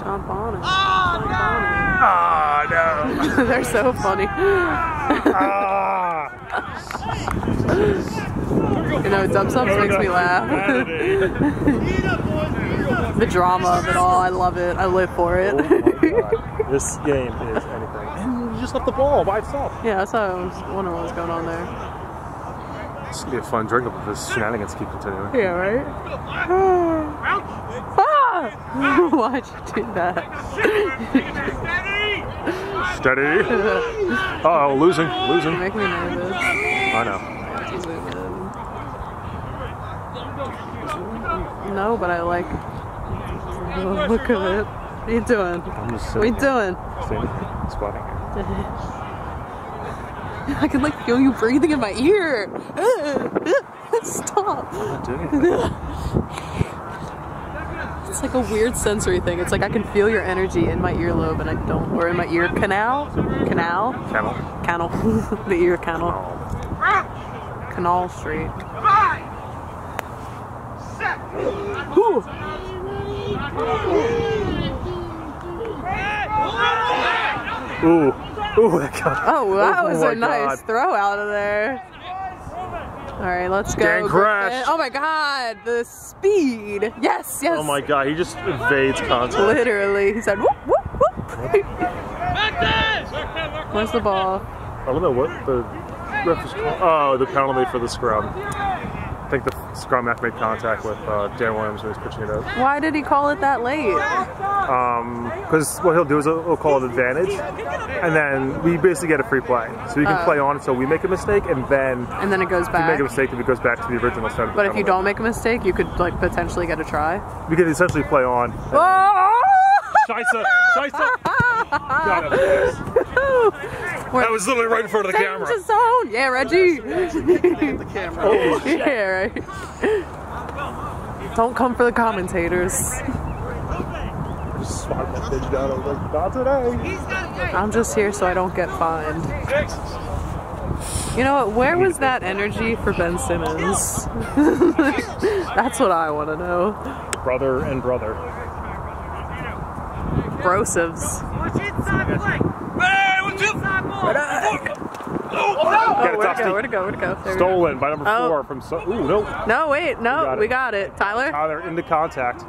Jump on it. Ah, no. They're so funny. Ah. You know, dub subs makes me laugh. the drama of it all. I love it. I live for it. This game is anything. And you just left the ball by itself. yeah, that's why I was wondering what was going on there. This is gonna be a fun drink if this shenanigans keep continuing. Yeah, right? ah! Why'd you do that? Steady. Uh oh, losing, You losing. make me nervous. I know. Too moving. No, but I like the look of it. What are you doing? I'm just What are you doing? sitting, squatting. I can like feel you breathing in my ear. Stop. I'm not doing it. It's like a weird sensory thing. It's like I can feel your energy in my earlobe and I don't, or in my ear canal, canal, Camel. canal, the ear canal, canal street. Ooh. Ooh. Ooh, that got. Oh, that Oh was a nice God. throw out of there. All right, let's go. Dan Griffin. crashed. Oh my God, the speed. Yes, yes. Oh my god, he just evades contact. Literally, he said whoop whoop whoop. Where's the ball? I don't know what the ref is called. Oh, the penalty for the scrum. I think the scrum half made contact with uh, Dan Williams when he was pitching it out. Why did he call it that late? Because what he'll do is he'll he'll call it advantage, and then we basically get a free play. So we can Oh. play on until we make a mistake, and then And then it goes if we make back. a mistake, if it goes back to the original set. But if you don't make a mistake, you could like potentially get a try. we can essentially play on. Oh! Scheisse! Scheisse! God, that was nice. Was literally right in front of the camera. Danger zone. Yeah, Reggie. the camera. Oh, yeah, right. Don't come for the commentators. just swatted that bitch down. I was like, not today. I'm just here so I don't get fined. You know what? Where was that energy for Ben Simmons? That's what I want to know. Brother and brother. Brosivs. Oh, it Dusty. go? Where'd it go? Where'd it go? There we go. Stolen by number Oh. four from. So- Ooh, no. No, wait, no, got we got it. Tyler? Tyler into contact.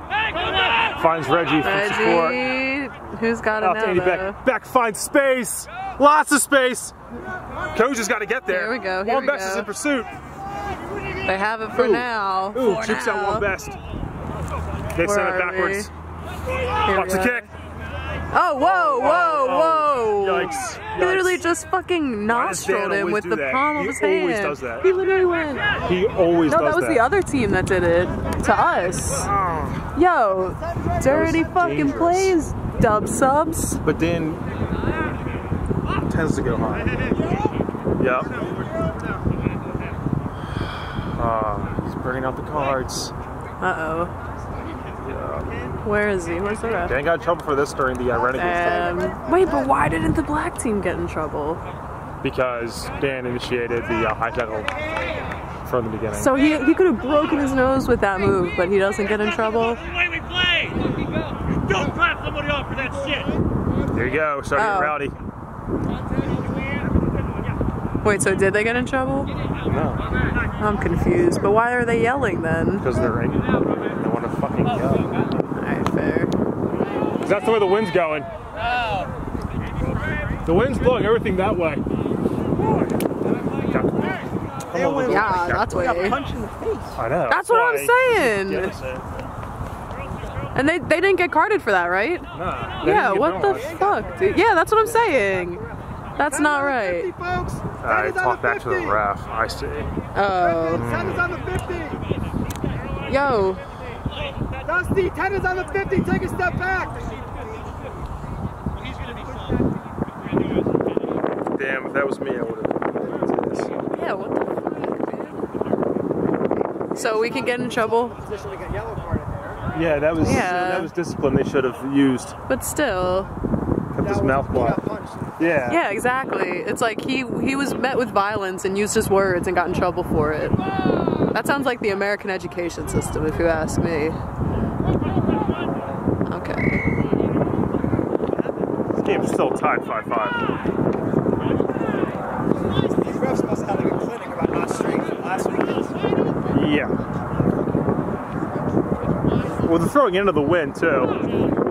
Finds Reggie for support. Reggie. Who's got it to now? Andy? Beck. Beck finds space. Lots of space. Coach has got to get there. Here we go, here One we best is in pursuit. They have it for Ooh. now. Ooh, For jukes out Juan Best. They Where send it backwards. Watch the kick. Oh, whoa, whoa, Yikes. He literally just fucking Why nostriled him with the that? palm of his hand. He always does that. He literally went. He always No, does that was the other team that did it to us. Yo, dirty fucking dangerous. plays, dub subs. But then tends to go high. Yeah. Uh, he's bringing out the cards. Uh oh. Yeah. Where is he? Where's the ref? Dan got in trouble for this during the uh, Renegades game Um, wait, but why didn't the black team get in trouble? because Dan initiated the uh, high tackle from the beginning. So he he could have broken his nose with that move, but he doesn't get in trouble. the way we play. You don't clap somebody off for that shit. Here you go, starting Oh. rowdy. Wait, so did they get in trouble? No, I'm confused. But why are they yelling then? because they're angry. They want fucking yell. Alright, fair. 'Cause That's the way the wind's going. The wind's blowing everything that way. Yeah, that's way. Punch in the face. I know. That's what I'm saying. And they they didn't get carded for that, right? Nah, they Yeah, what the penalized. fuck, dude? Yeah, that's what I'm saying. That's not right. 50, folks. I Ten is on talked the back to the ref. I see. Oh, Ten is on the 50. yo, Dusty, 10 is on the 50. Take a step back. Damn, if that was me, I would have. yeah, what the fuck. So we can get in trouble, Position to get yellow card in there. Yeah, that was Yeah. that was discipline they should have used. but still. Kept his mouth he quiet. got punched. Yeah. Yeah, exactly. It's like he he was met with violence and used his words and got in trouble for it. That sounds like the American education system, if you ask me. Okay. This game's still tied 5-5. These refs must have like a clinic about not straight last week. Yeah. Well, they're throwing into the wind too.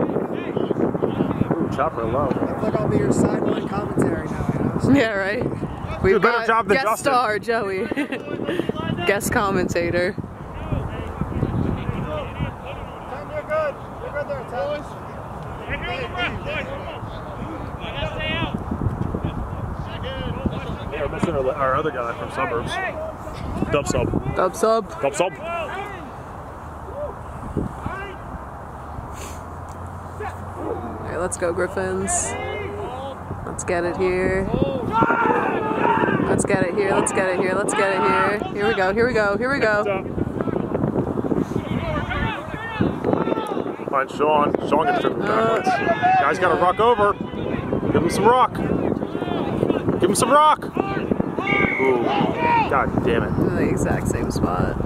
Ooh, chopper low. Looks like I'll be your sideline commentary now. You know? Yeah, right. We've a better got job than guest Justin. star Joey, guest commentator. Ten, you're good. You're good there, Ten. And you're on the breath, boys. You gotta stay out. Yeah, we're missing our, our other guy from suburbs. Dub sub. Dub sub. Dub sub. Let's go, Gryphons. Let's get it here. Let's get it here. Let's get it here. Let's get it here. Here we go. Here we go. Here we go. Find Sean. Sean gets driven backwards. Guys got to rock over. Give him some rock. Give him some rock. Ooh. God damn it. In the exact same spot.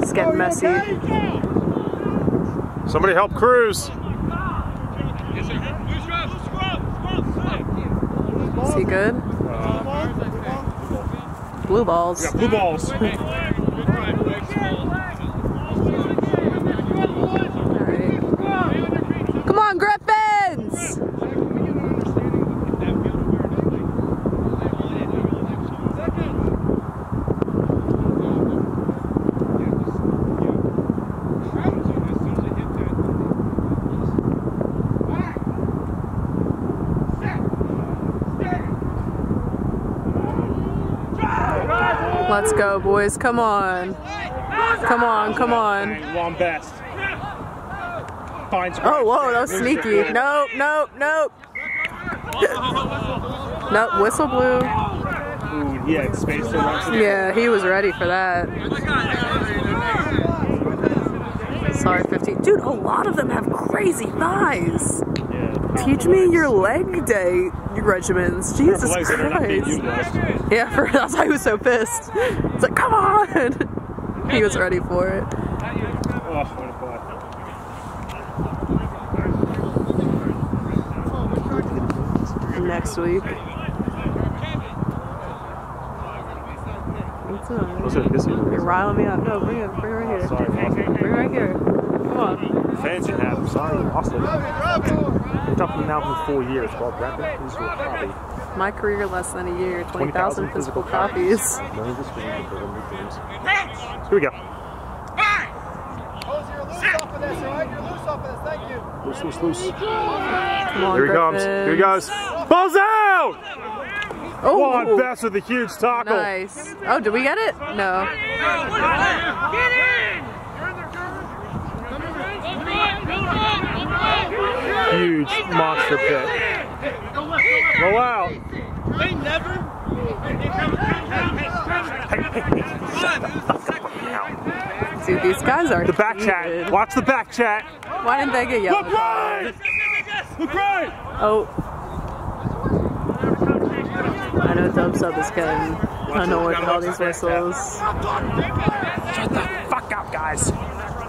It's getting messy. Somebody help Cruz. Is he good? Blue balls. We got blue balls. Alright. Come on, Gryphons! Let's go, boys. Come on. Come on, come on. Juan Best. Oh, whoa, that was sneaky. Nope, nope, nope. nope, whistle blew. Ooh, yeah, space. Yeah, he was ready for that. Sorry, 15. Dude, a lot of them have crazy thighs. Teach me your leg day regimens. Jesus Legs that are not being Christ. Yeah, for, that's why he was so pissed. It's like, come on! He was ready for it. Oh, what a play. Next week. What's up? What's it? You're riling me up. No, bring it. Bring it right here. Bring it right here. Come on. Fancy hat. I'm sorry, lost it. It's up now for four years. Well, rapid is your hobby. My career less than a year. 20,000 physical copies. Millions of screens for new games. Here we go. Loose, loose, loose. Come on, Here he comes. Here he goes. Balls out! Oh, Juan Best with a huge tackle. nice. Oh, did we get it? No. Get in! Huge monster pit. Roll out. They never. Dude, these guys are The back chat. Watch the back chat. Why didn't they get yellow Look card? right! Look right! Oh. I know Dub Sub is getting annoyed with all these whistles. Shut the fuck up, guys.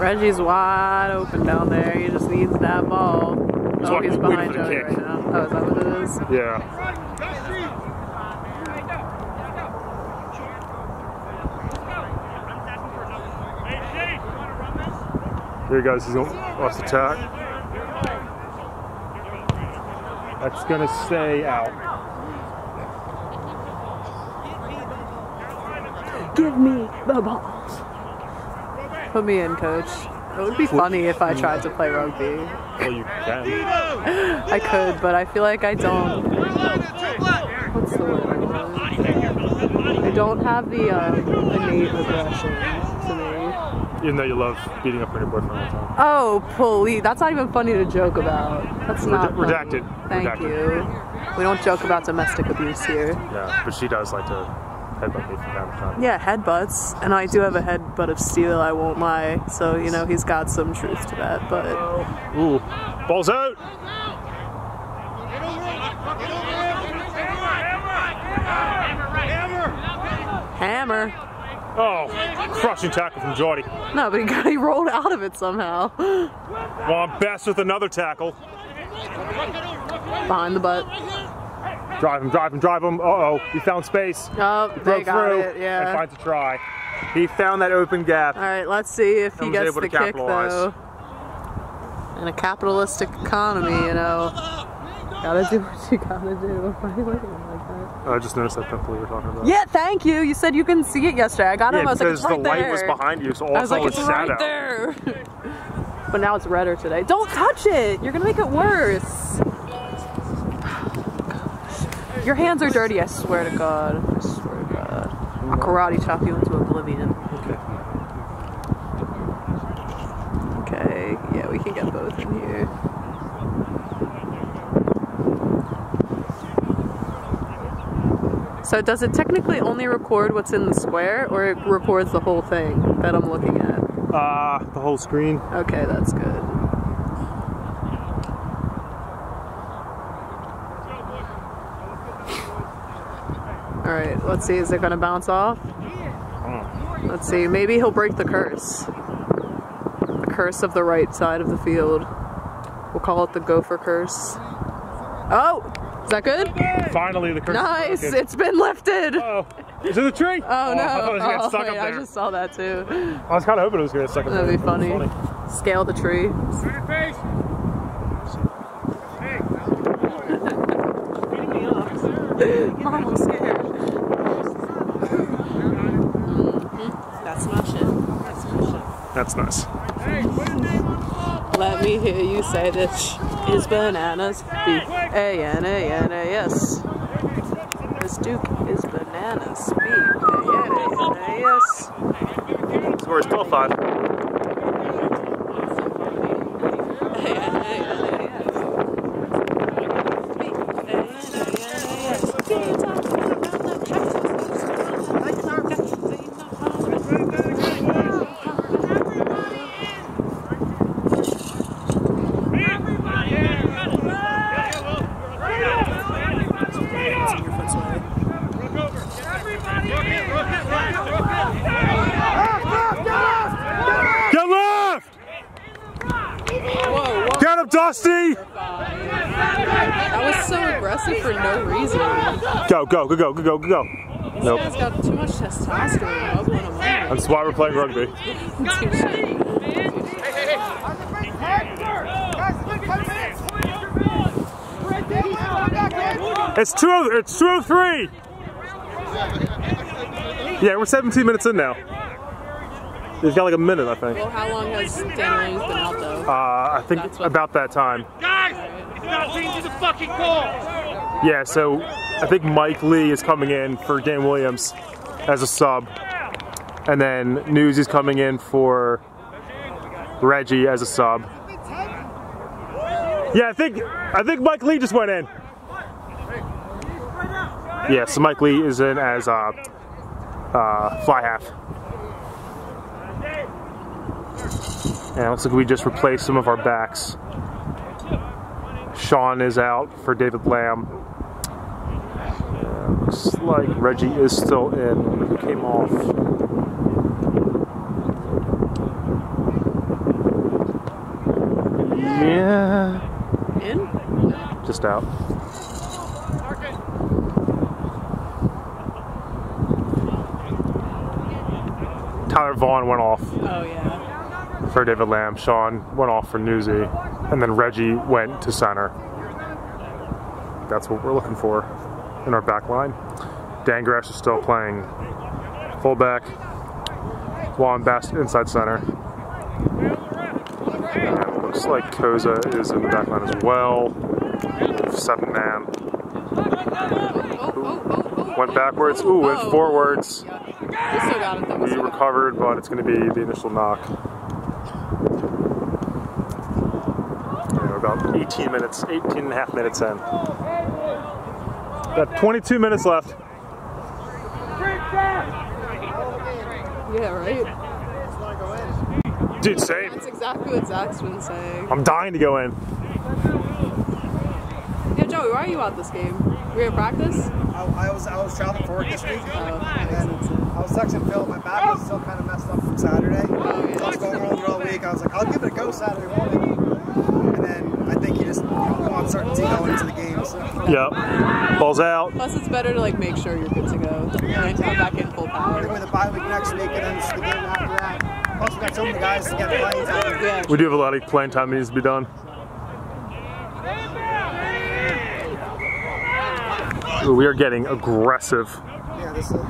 Reggie's wide open down there. He just needs that ball. Oh, he's behind for the kick. right now. Oh, is that what it is? Yeah. Here he goes. He's on off the attack. That's gonna stay out. Give me the balls. Put me in, coach. It would be funny if I tried to play rugby. Well, you can. I could, but I feel like I don't. What's the word? I don't have the um, innate aggression to me. Even though you love beating up on your boyfriend all the time. Oh, please. That's not even funny to joke about. That's not funny. redacted. Thank Redacted. you. We don't joke about domestic abuse here. Yeah, but she does like to headbutt time to time. Yeah, headbutts. And I do have a headbutt of steel, I won't lie. So, you know, he's got some truth to that. But Ooh, balls out. hammer. Oh, crushing tackle from Jordy. No, but he, got, he rolled out of it somehow. Juan Best with another tackle. Behind the butt. Drive him, drive him, drive him. Uh oh, he found space. Oh, they Broke through it. and Yeah. finds a try. He found that open gap. All right, let's see if he gets able the to kick capitalize. though. In a capitalistic economy, you know, gotta do what you gotta do. Why are you looking like that? I just noticed that pimple you were talking about. Yeah, thank you. You said you couldn't see it yesterday. I got Yeah, him. I was like, it's right the light was behind you, so all I was like, it's shadow. right there. but now it's redder today. Don't touch it. You're gonna make it worse. Your hands are dirty, I swear to God. I swear to God. I'll karate chop you into oblivion. Okay. Okay, yeah, we can get both in here. So does it technically only record what's in the square, or it records the whole thing that I'm looking at? Ah, uh, the whole screen. Okay, that's good. Let's see. Is it gonna bounce off? Let's see. Maybe he'll break the curse. The curse of the right side of the field. We'll call it the gopher curse. Oh, is that good? Finally, the curse. Nice. broken. It's been lifted. Oh, is it the tree? Oh, oh no! I it was Oh, stuck wait, up I just saw that too. I was kind of hoping it was gonna get stuck up That'd there. be funny. Scale the tree. That's nice. Let me hear you say this is bananas. B A N A N A S. This Duke is bananas. B A N A N A S. Score is 12 5. Go, go, go, go, go, go, go. This Nope. guy's got too much testosterone bubbling him up. That's why we're playing rugby. It's two. It's two three. Yeah, we're 17 minutes in now. He's got like a minute, I think. Well, how long has Dan Williams been out though? Uh, I think about that time. Guys, it's not changing the fucking call. Yeah, so I think Mike Lee is coming in for Dan Williams as a sub, and then News is coming in for Reggie as a sub. Yeah, I think I think Mike Lee just went in. Yeah, so Mike Lee is in as uh, uh, fly half. And it looks like we just replaced some of our backs. Sean is out for David Lamb. Looks like Reggie is still in. Who came off? Yeah, In? just out. Tyler Vaughn went off Oh yeah. for David Lamb. Sean went off for Newsy, and then Reggie went to center. That's what we're looking for in our back line. Dan Gresh is still playing fullback. Juan Best inside center. And looks like Koza is in the back line as well. Seven man. Went backwards. Ooh, went. Forwards. We recovered, but it's going to be the initial knock. About 18 minutes, 18 and a half minutes in. Got 22 minutes left. Yeah, right. Dude, same. That's exactly what Zach's been saying. I'm dying to go in. Yeah, Joey, why are you out this game? Were you in practice? I, I was I was traveling for work this week, Oh, and I was texting Phil. My back was still kind of messed up from Saturday. Oh, yeah. I was going over all week. I was like, I'll give it a go Saturday morning, and then I think he just you know, uncertainty going into the game. So. Yep. Ball's out. Plus, it's better to like make sure you're good to go and come back in full power. With a bye week next week, and then it's the game after that. Plus, we got so many guys to get playing time. Yeah. We do have a lot of playing time that needs to be done. Ooh, we are getting aggressive. Yeah, this is.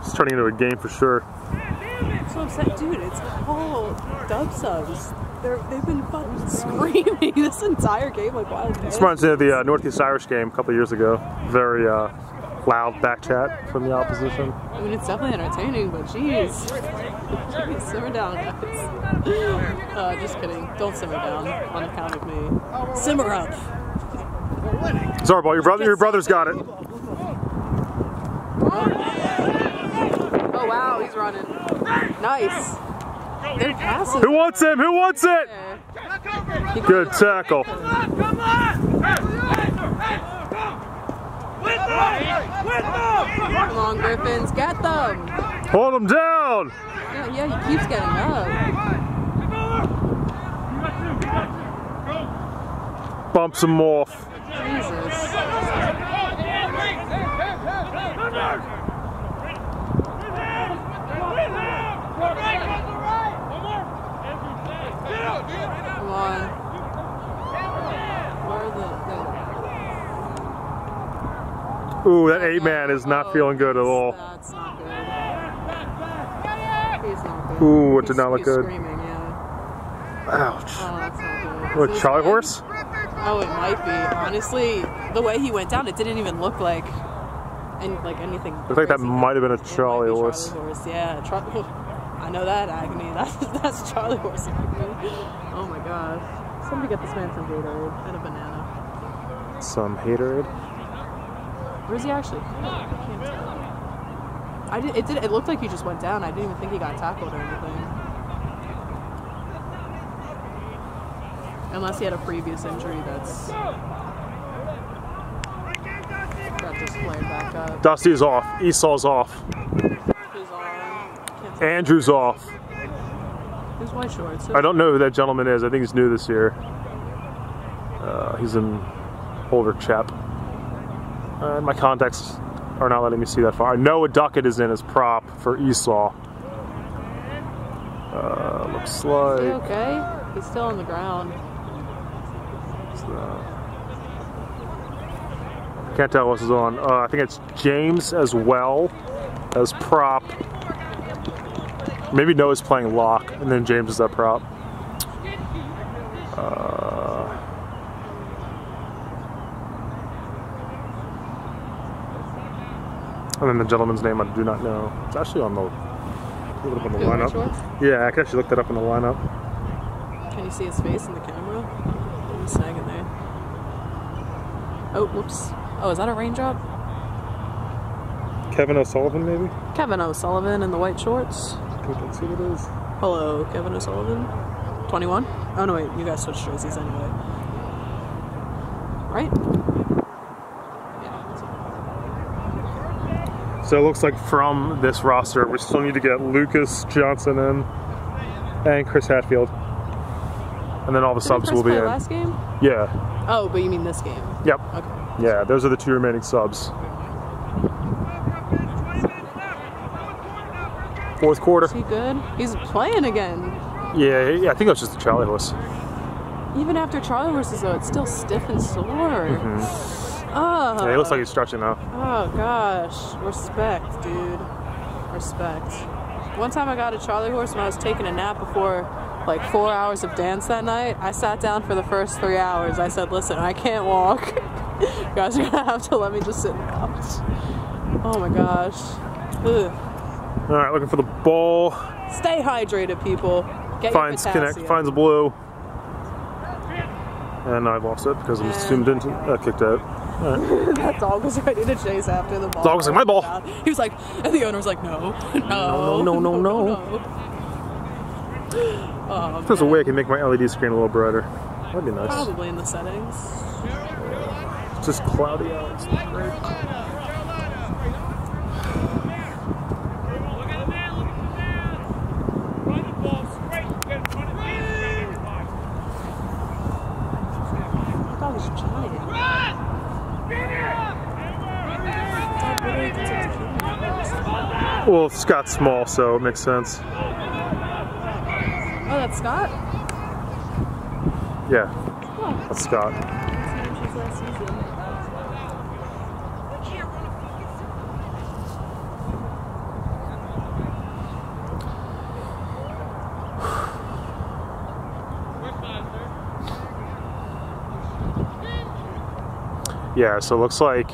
It's turning into a game for sure. So upset, dude. It's all dub subs. They're, they've been fucking screaming this entire game like wild. This reminds me of the uh, Northeast Irish game a couple years ago. Very uh, loud back chat from the opposition. I mean, it's definitely entertaining, but jeez. Simmer down, guys. Uh, just kidding. Don't simmer down on account of me. Simmer up. Zarbal, your brother, your brother's got it. Oh wow, he's running. Nice. They're passing. Who wants him? Who wants it? He Good tackle. Come on, Gryphons, get them. Hold him down. Yeah, yeah, he keeps getting up. Bumps him off. Jesus. Come on. Where are the, Ooh, that eight man is not Oh, feeling good at all. That's not good. He's not good. Ooh, it did not look good. Screaming, yeah. Ouch. Oh, that's not good. What, Is this Charlie horse? Oh, it might be. Honestly, the way he went down, it didn't even look like and like anything. Looks like that might have been a It might be Charlie horse. Charlie horse. Yeah, Char- I know that agony. That's that's Charlie horse agony. Oh my gosh! Somebody get this man some Gatorade and a banana. Some haterade. Where's he actually? I can't tell. I did. It did. It looked like he just went down. I didn't even think he got tackled or anything. Unless he had a previous injury that's that just flared back up. Dusty's off. Esau's off. His arm. Can't tell. Andrew's off. White shorts. I don't know who that gentleman is. I think he's new this year. Uh, he's an older chap. Uh, my contacts are not letting me see that far. I know a Duckett is in as prop for Esau. Uh, looks Is he like. okay? He's still on the ground. Can't tell what is on. Uh, I think it's James as well as prop. Maybe Noah's playing lock, and then James is that prop. Uh, and then the gentleman's name I do not know. It's actually on the, look in the lineup. Yeah, I can actually look that up in the lineup. Can you see his face in the camera? There. Oh, whoops. Oh, is that a raindrop? Kevin O'Sullivan, maybe? Kevin O'Sullivan in the white shorts. We see what it is? Hello, Kevin O'Sullivan. 21? Oh, no, wait. You guys switched jerseys anyway. Right? Yeah. So it looks like from this roster, we still need to get Lucas Johnson in and Chris Hatfield. And then all the Did subs will be in. last game? Yeah. Oh, but you mean this game? Yep. Okay. Yeah, those are the two remaining subs. Fourth quarter. Is he good? He's playing again. Yeah, yeah, I think it was just a Charlie horse. Even after Charlie horses, though, it's still stiff and sore. Oh. Yeah, he looks like he's stretching now. Oh gosh, respect, dude. Respect. One time I got a Charlie horse when I was taking a nap before like four hours of dance that night. I sat down for the first three hours. I said, listen, I can't walk. you guys are gonna have to let me just sit and. Oh my gosh. Ugh. All right, looking for the ball. Stay hydrated, people. Get Finds connect. Finds blue. And I lost it because I'm zoomed into. Uh, kicked out. that dog was ready to chase after the ball. Dog was like, "My ball." He was like, and the owner was like, no, no, no, no, no, no. Oh, there's a way I can make my LED screen a little brighter, that'd be nice. Probably in the settings. It's just cloudy out. It's great. Dog is giant. Dog literally can take the human. Well, Scott's small, so it makes sense. Oh, that's Scott? Yeah, Oh, that's Scott. that's last season. Yeah, so it looks like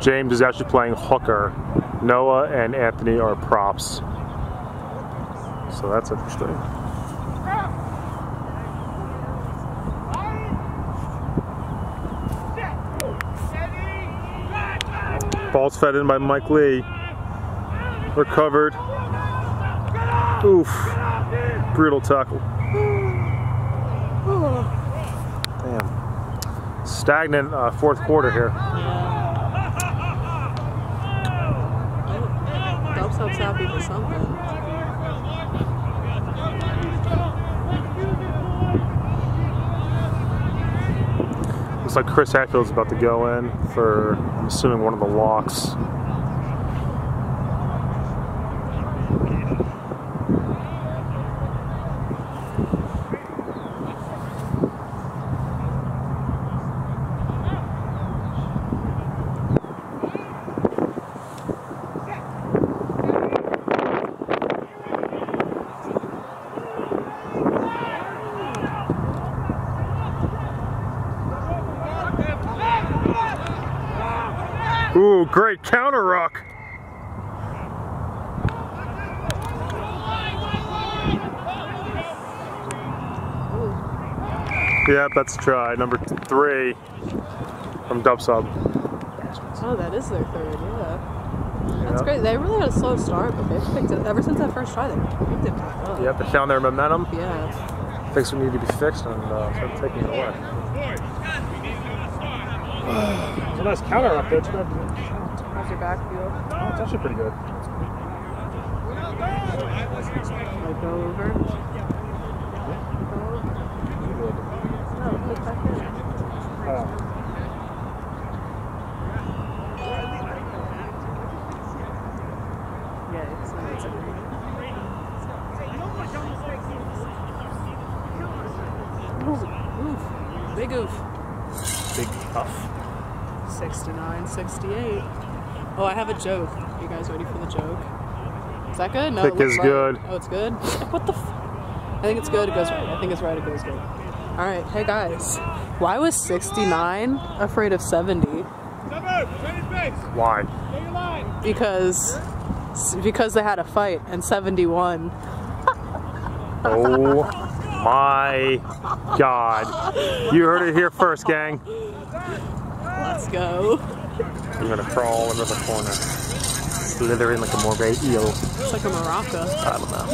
James is actually playing hooker. Noah and Anthony are props. So that's interesting. Ball's fed in by Mike Lee. Recovered. Oof. Brutal tackle. Damn. Stagnant uh, fourth quarter here. Sub's happy for something. Looks like Chris Hatfield's about to go in for, I'm assuming, one of the locks. Ooh, great counter rock. Yep, that's a try. Number three from Dub Sub. Oh, that is their third, yeah. That's great. They really had a slow start, but they've picked it ever since that first try. They picked it back up. Yep, they found their momentum. Yeah. Things would need to be fixed and uh, start taking it away. It's a nice counter up there. It's not- How's your backfield? oh, it's actually pretty good. Like go over. No, click back in. Uh, Yeah, it's, it's a Ooh, oof. Big oof. big tough. 69, 68. Oh, I have a joke. You guys ready for the joke? Is that good? No, Think it looks it's right. good. Oh, it's good? What the f- I think it's good, it goes right. I think it's right, it goes good. Alright, hey guys. Why was 69 afraid of 70? Why? Because because they had a fight and 71. Oh my god. You heard it here first, gang. Let's go. I'm gonna crawl into the corner. Slither in like a morbid eel. It's like a maraca. I don't know.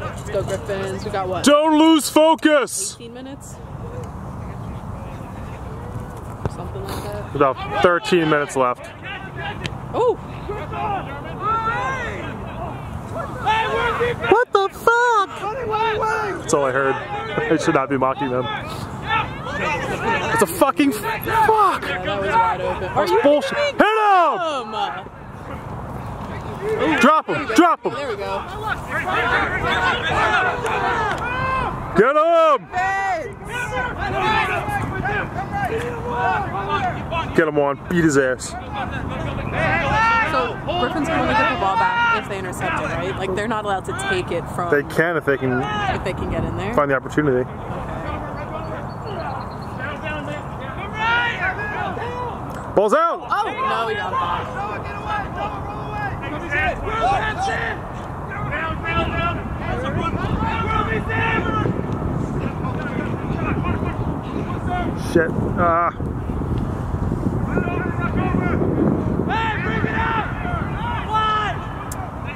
Let's go Gryphons. We got what? Don't lose focus! 18 minutes? Something like that. About 13 minutes left. Oh! What the fuck? That's all I heard. I should not be mocking them. It's a fucking fuck! That's bullshit. Hit him! Drop him! Drop him! there we go. Get him! Get him on. Beat his ass. So Gryphons can only get the ball back if they intercept it, right? Like they're not allowed to take it from They can if they can if they can get in there. find the opportunity. Ball's out! Oh no, we got a ball. Shit. Ah.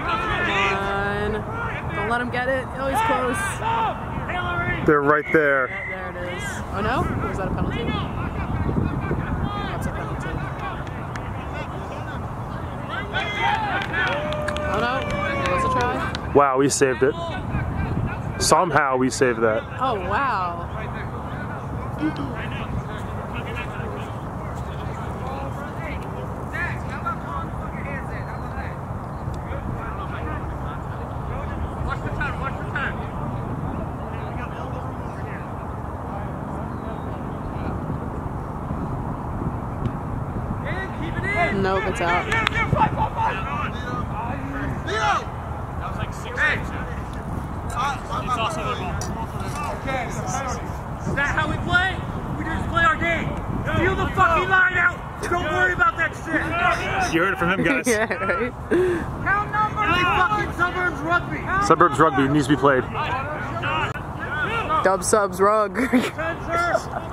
Come on. Don't let him get it. Oh, he's close. They're right there. There it is. Oh no? Or was that a penalty? That's a penalty. Oh no? It was a try. Wow, we saved it. Somehow we saved that. Oh wow. It's out. Is that how we play? We just play our game. Feel the fucking line out. Don't worry about that shit. You heard it from him, guys. yeah, right? Play fucking suburbs rugby. Suburbs rugby needs to be played. Dub subs rug.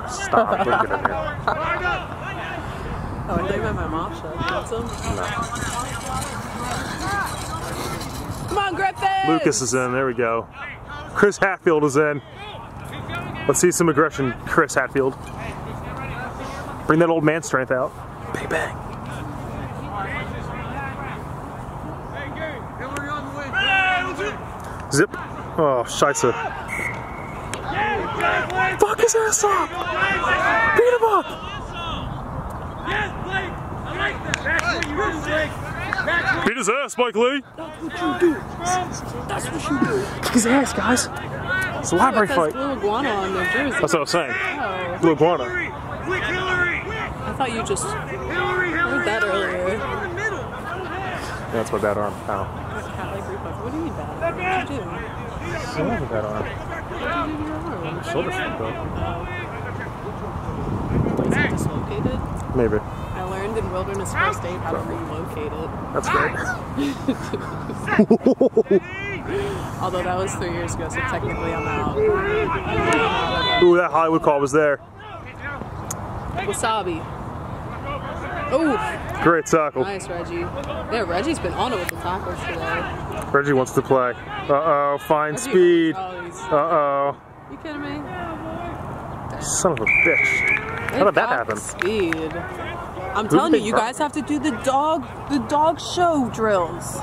Stop. Look at it here. Oh, I thought you meant my mom should. Want some? Come on, Gryphon! Lucas is in. There we go. Chris Hatfield is in. Let's see some aggression, Chris Hatfield. Bring that old man strength out. Bang bang. Zip. Oh, Scheisse. Fuck his ass up! Beat him up! Yes, Blake! I like that! That's what you do, That's what Beat his ass, Mike Lee! You do. Kick his ass, guys. It's a library fight. blue iguana on their jersey. That's what I was saying. Oh, Blue iguana. Hillary! Quick, Hillary! I thought you just Hillary, heard that earlier. Yeah, that's my bad arm. Ow. Cat like reflex. What do you mean bad? What did you do? I have a bad arm. What did you do to your arm? Shoulder strength, though. Oh. Is it dislocated? Maybe. In wilderness first aid how to relocate it. That's great. Although that was three years ago, so technically I'm out. Ooh, that Hollywood call was there. Wasabi. Ooh, Great tackle. nice Reggie. Yeah, Reggie's been on it with the tackles today. Reggie wants to play. Uh oh, fine Reggie- speed. Oh, Uh oh. you kidding me? Son of a bitch. How did that happen? Speed. I'm telling you, you guys have to do the dog, the dog show drills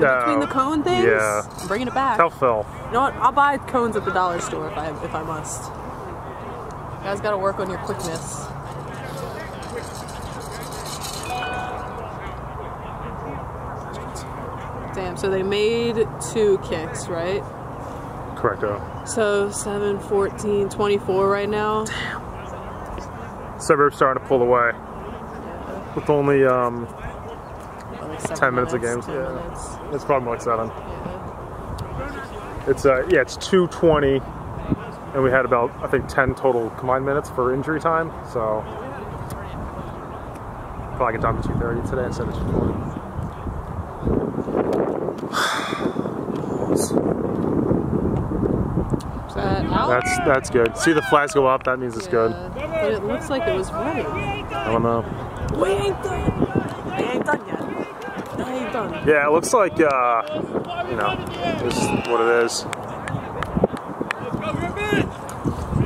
Yeah. between the cone things. Yeah. I'm bringing it back. How fell? You know what? I'll buy cones at the dollar store if I if I must. You guys got to work on your quickness. Damn. So they made two kicks, right? Correcto. So 7, 14, 24 right now. Damn. Suburbs starting to pull away. With only, um, 10 minutes of games, yeah. minutes. it's probably more like seven. Yeah. It's, uh, yeah, it's 220. And we had about, I think, 10 total combined minutes for injury time. So, probably get down to 230 today instead of 220. Is that? That's that's good. See the flags go up. That means it's good. But it looks like it was running. I don't know. We ain't done. We ain't done yet. We ain't done. Yeah, it looks like uh, you know, this is what it is.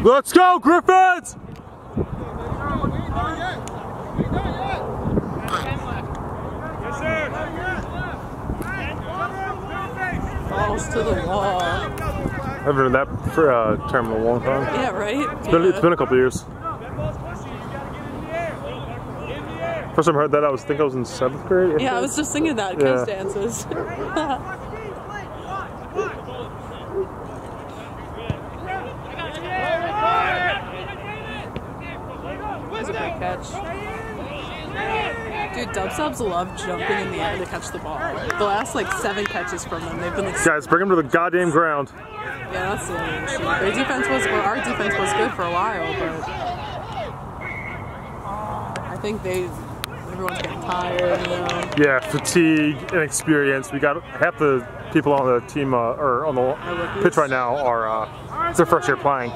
Let's go, Gryphons! Balls to the wall. I haven't heard that for uh, term in a long time. Yeah, right? It's been, it's been a couple years. First time I heard that, I was think I was in seventh grade. eighth Yeah, I was just thinking that. Yeah. Kids dances. That's a great catch. Dude, dub subs love jumping in the air to catch the ball. The last like seven catches from them, they've been like, Guys, bring them to the goddamn ground. yeah, that's the issue. Their defense was, or our defense was good for a while, but I think they, everyone's getting tired, you know. Yeah, fatigue and experience. We got half the people on the team uh, or on the pitch right now are uh, it's their first year playing.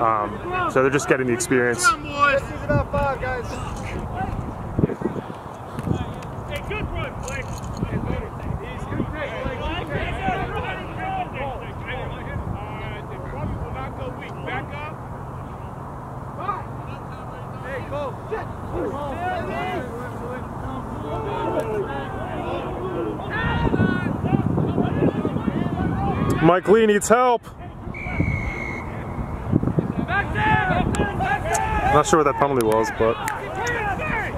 Um, so they're just getting the experience. Mike Lee needs help. Not sure what that penalty was, but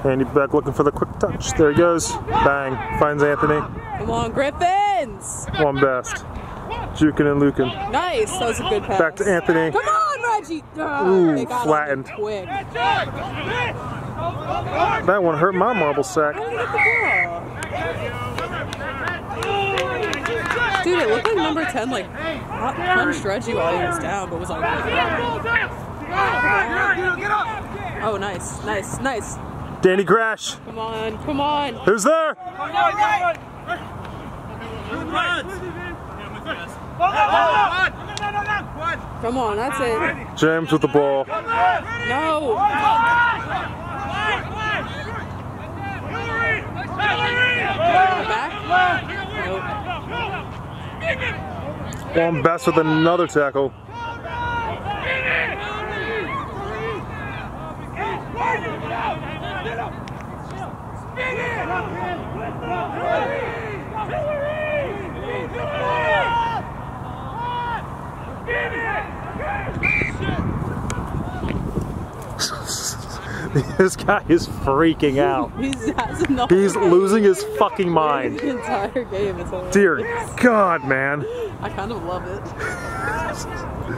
Andy Beck looking for the quick touch. There he goes. Bang. Finds Anthony. Come on, Gryphons! Juan Best. Jukin and Lukin. Nice, that was a good pass. Back to Anthony. Come on, Reggie! Ugh, Ooh, flattened. quick. That one hurt my marble sack. Dude, it looked like number 10, like, not Reggie while he was down, but was like, oh, nice, nice, nice. Danny Grash. Come on, come on. Who's there? Come on, that's it. James with the ball. No. Back? Nope. Juan Best with another tackle. this guy is freaking out. He's. He's losing his fucking mind. the entire game. It's hilarious. Dear God, man. I kind of love it.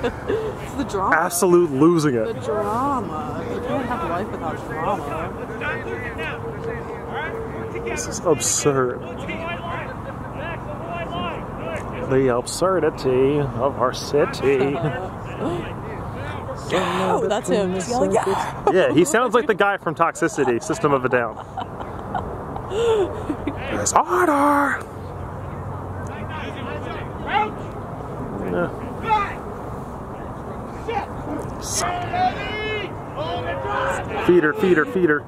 it's the drama. Absolute losing The it. drama. You can't have life without drama. This is absurd. The absurdity of our city. Oh, that's him. He's yelling, yeah! Yeah, he sounds like the guy from Toxicity, System of a Down. It's harder. Yeah. Feeder, feeder, feeder.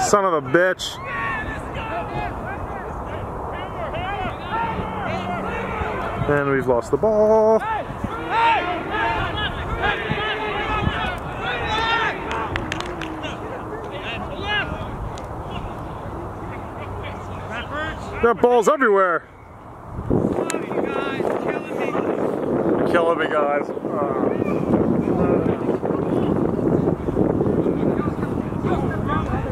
Son of a bitch. And we've lost the ball. Got balls everywhere. Killing me, guys. Uh,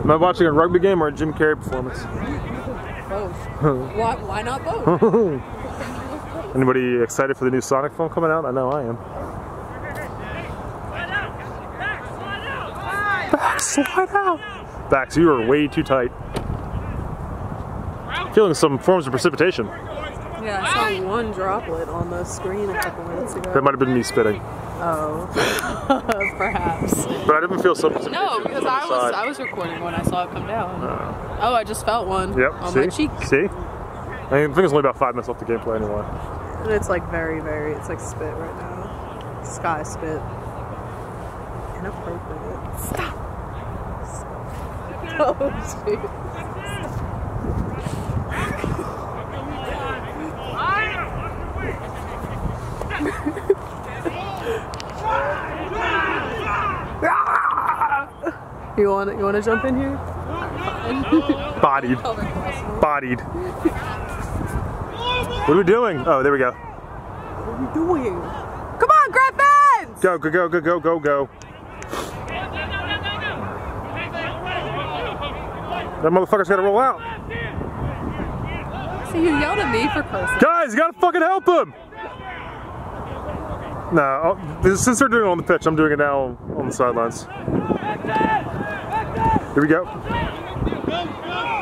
Am I watching a rugby game or a Jim Carrey performance? Both. why, why not both? Anybody excited for the new Sonic film coming out? I know I am. Back, slide out. Backs, you are way too tight. Feeling some forms of precipitation. Yeah, I saw one droplet on the screen a couple minutes ago. That might have been me spitting, Oh, perhaps. but I didn't feel some precipitation. No, because I was side. I was recording when I saw it come down. Uh. oh, I just felt one Yep. on see? my cheek, See? I think it's only about five minutes left of gameplay anyway. And it's like very, very. It's like spit right now. Sky spit. Inappropriate. Stop. Oh, shoot. You want you want to jump in here? Bodied. Oh. Bodied. What are we doing? Oh, there we go. What are you doing? Come on, Gryphons! Go, go, go, go, go, go, go. That motherfucker's gotta roll out. See, you yelled at me for cursing. Guys, you gotta fucking help him! No, oh, this- since they're doing it on the pitch, I'm doing it now on the sidelines. Here we go.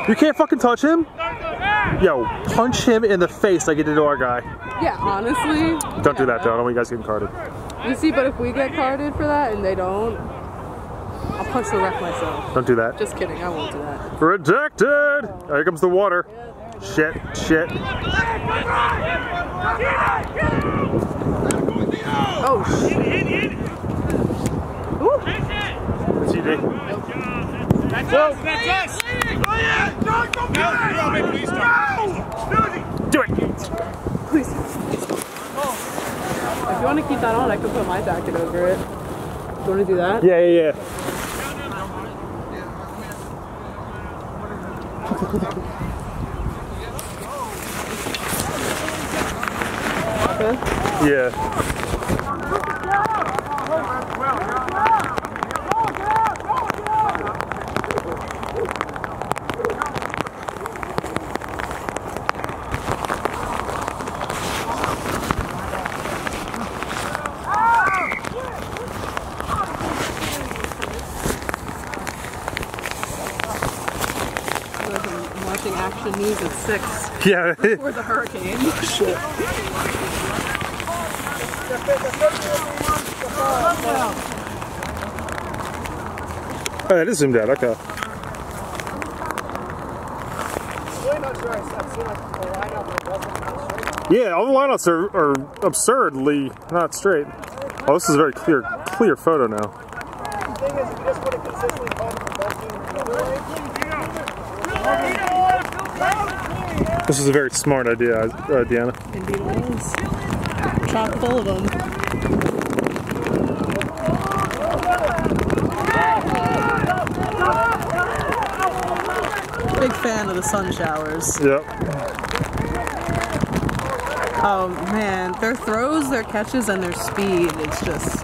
You can't fucking touch him? Yo, punch him in the face like you did to our guy. Yeah, honestly. Don't do that though, I don't want you guys getting carded. You see, but if we get carded for that and they don't, I'll punch the ref myself. Don't do that. Just kidding, I won't do that. Rejected! Oh, here comes the water. Shit, shit. Oh, shit. Ooh. It's ED. That's us! That's us! Oh yeah! No, go no, no, please don't. Do it! Please. If you want to keep that on, I could put my jacket over it. Do you want to do that? Yeah, yeah, yeah. Okay. Yeah. I'm watching Action 6 Yeah. for the hurricane. Oh, oh, that is zoomed out, okay. Yeah, all the lineouts are, are absurdly not straight. Oh, this is a very clear, clear photo now. thing is, if you just want to consistently call the best team the other way, This is a very smart idea, uh, Deanna. Indeed it was. Chock full of them. Big fan of the sun showers. Yep. Oh man, their throws, their catches, and their speed, it's just,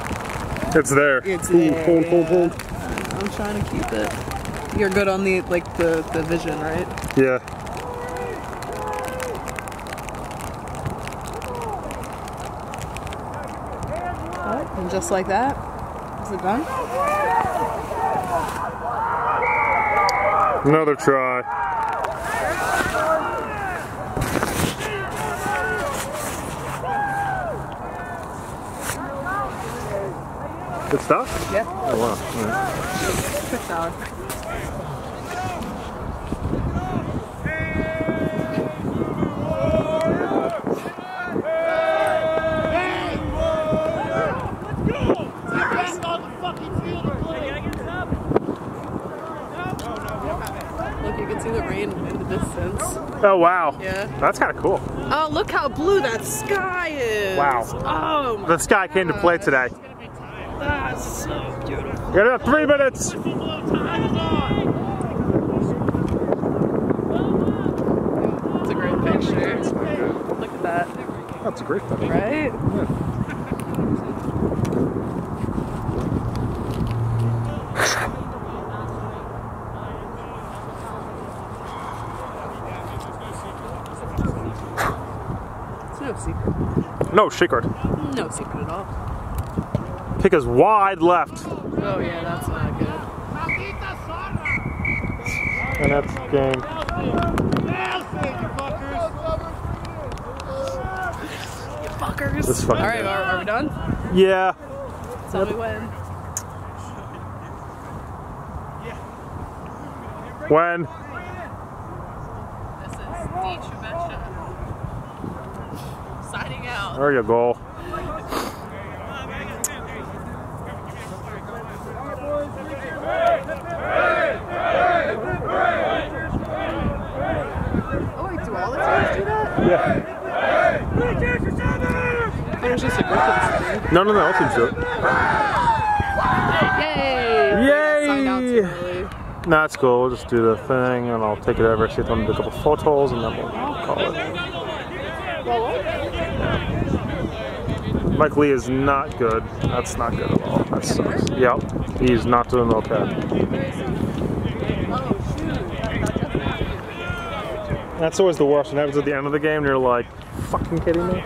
It's there. it's Ooh, there. hold, hold, hold. I'm trying to keep it. You're good on the, like, the, the vision, right? Yeah. Just like that. Is it done? Another try. Good stuff? Yeah. Oh, wow. Right. Quick shower. Can see the rain in the distance. Oh, wow. Yeah. That's kind of cool. Oh, look how blue that sky is. Wow. Oh my The sky came to play today. That's so beautiful. We got three minutes. It's a great picture. Look at that. That's a great thing. Right? It's no secret. No, secret. No secret at all. Kick is wide left. Oh yeah, that's not good. And that's game. You Fuckers. This fucking all right, are, are we done? Yeah. Tell me when. When? This is D. Trevesha. Signing out. There you go. Oh wait, do all the teams do that? Yeah. Or is just Oh, a Gryphons thing? No, no, no. All teams do it. Yay! Yay! Signed out too early. No, that's cool. We'll just do the thing, and I'll take it over, see if I to do a couple photos, and then we'll call it. Mike Lee is not good. That's not good at all. That sucks. Yep. He's not doing okay. That's always the worst. When happens at the end of the game, and you're like, fucking kidding me?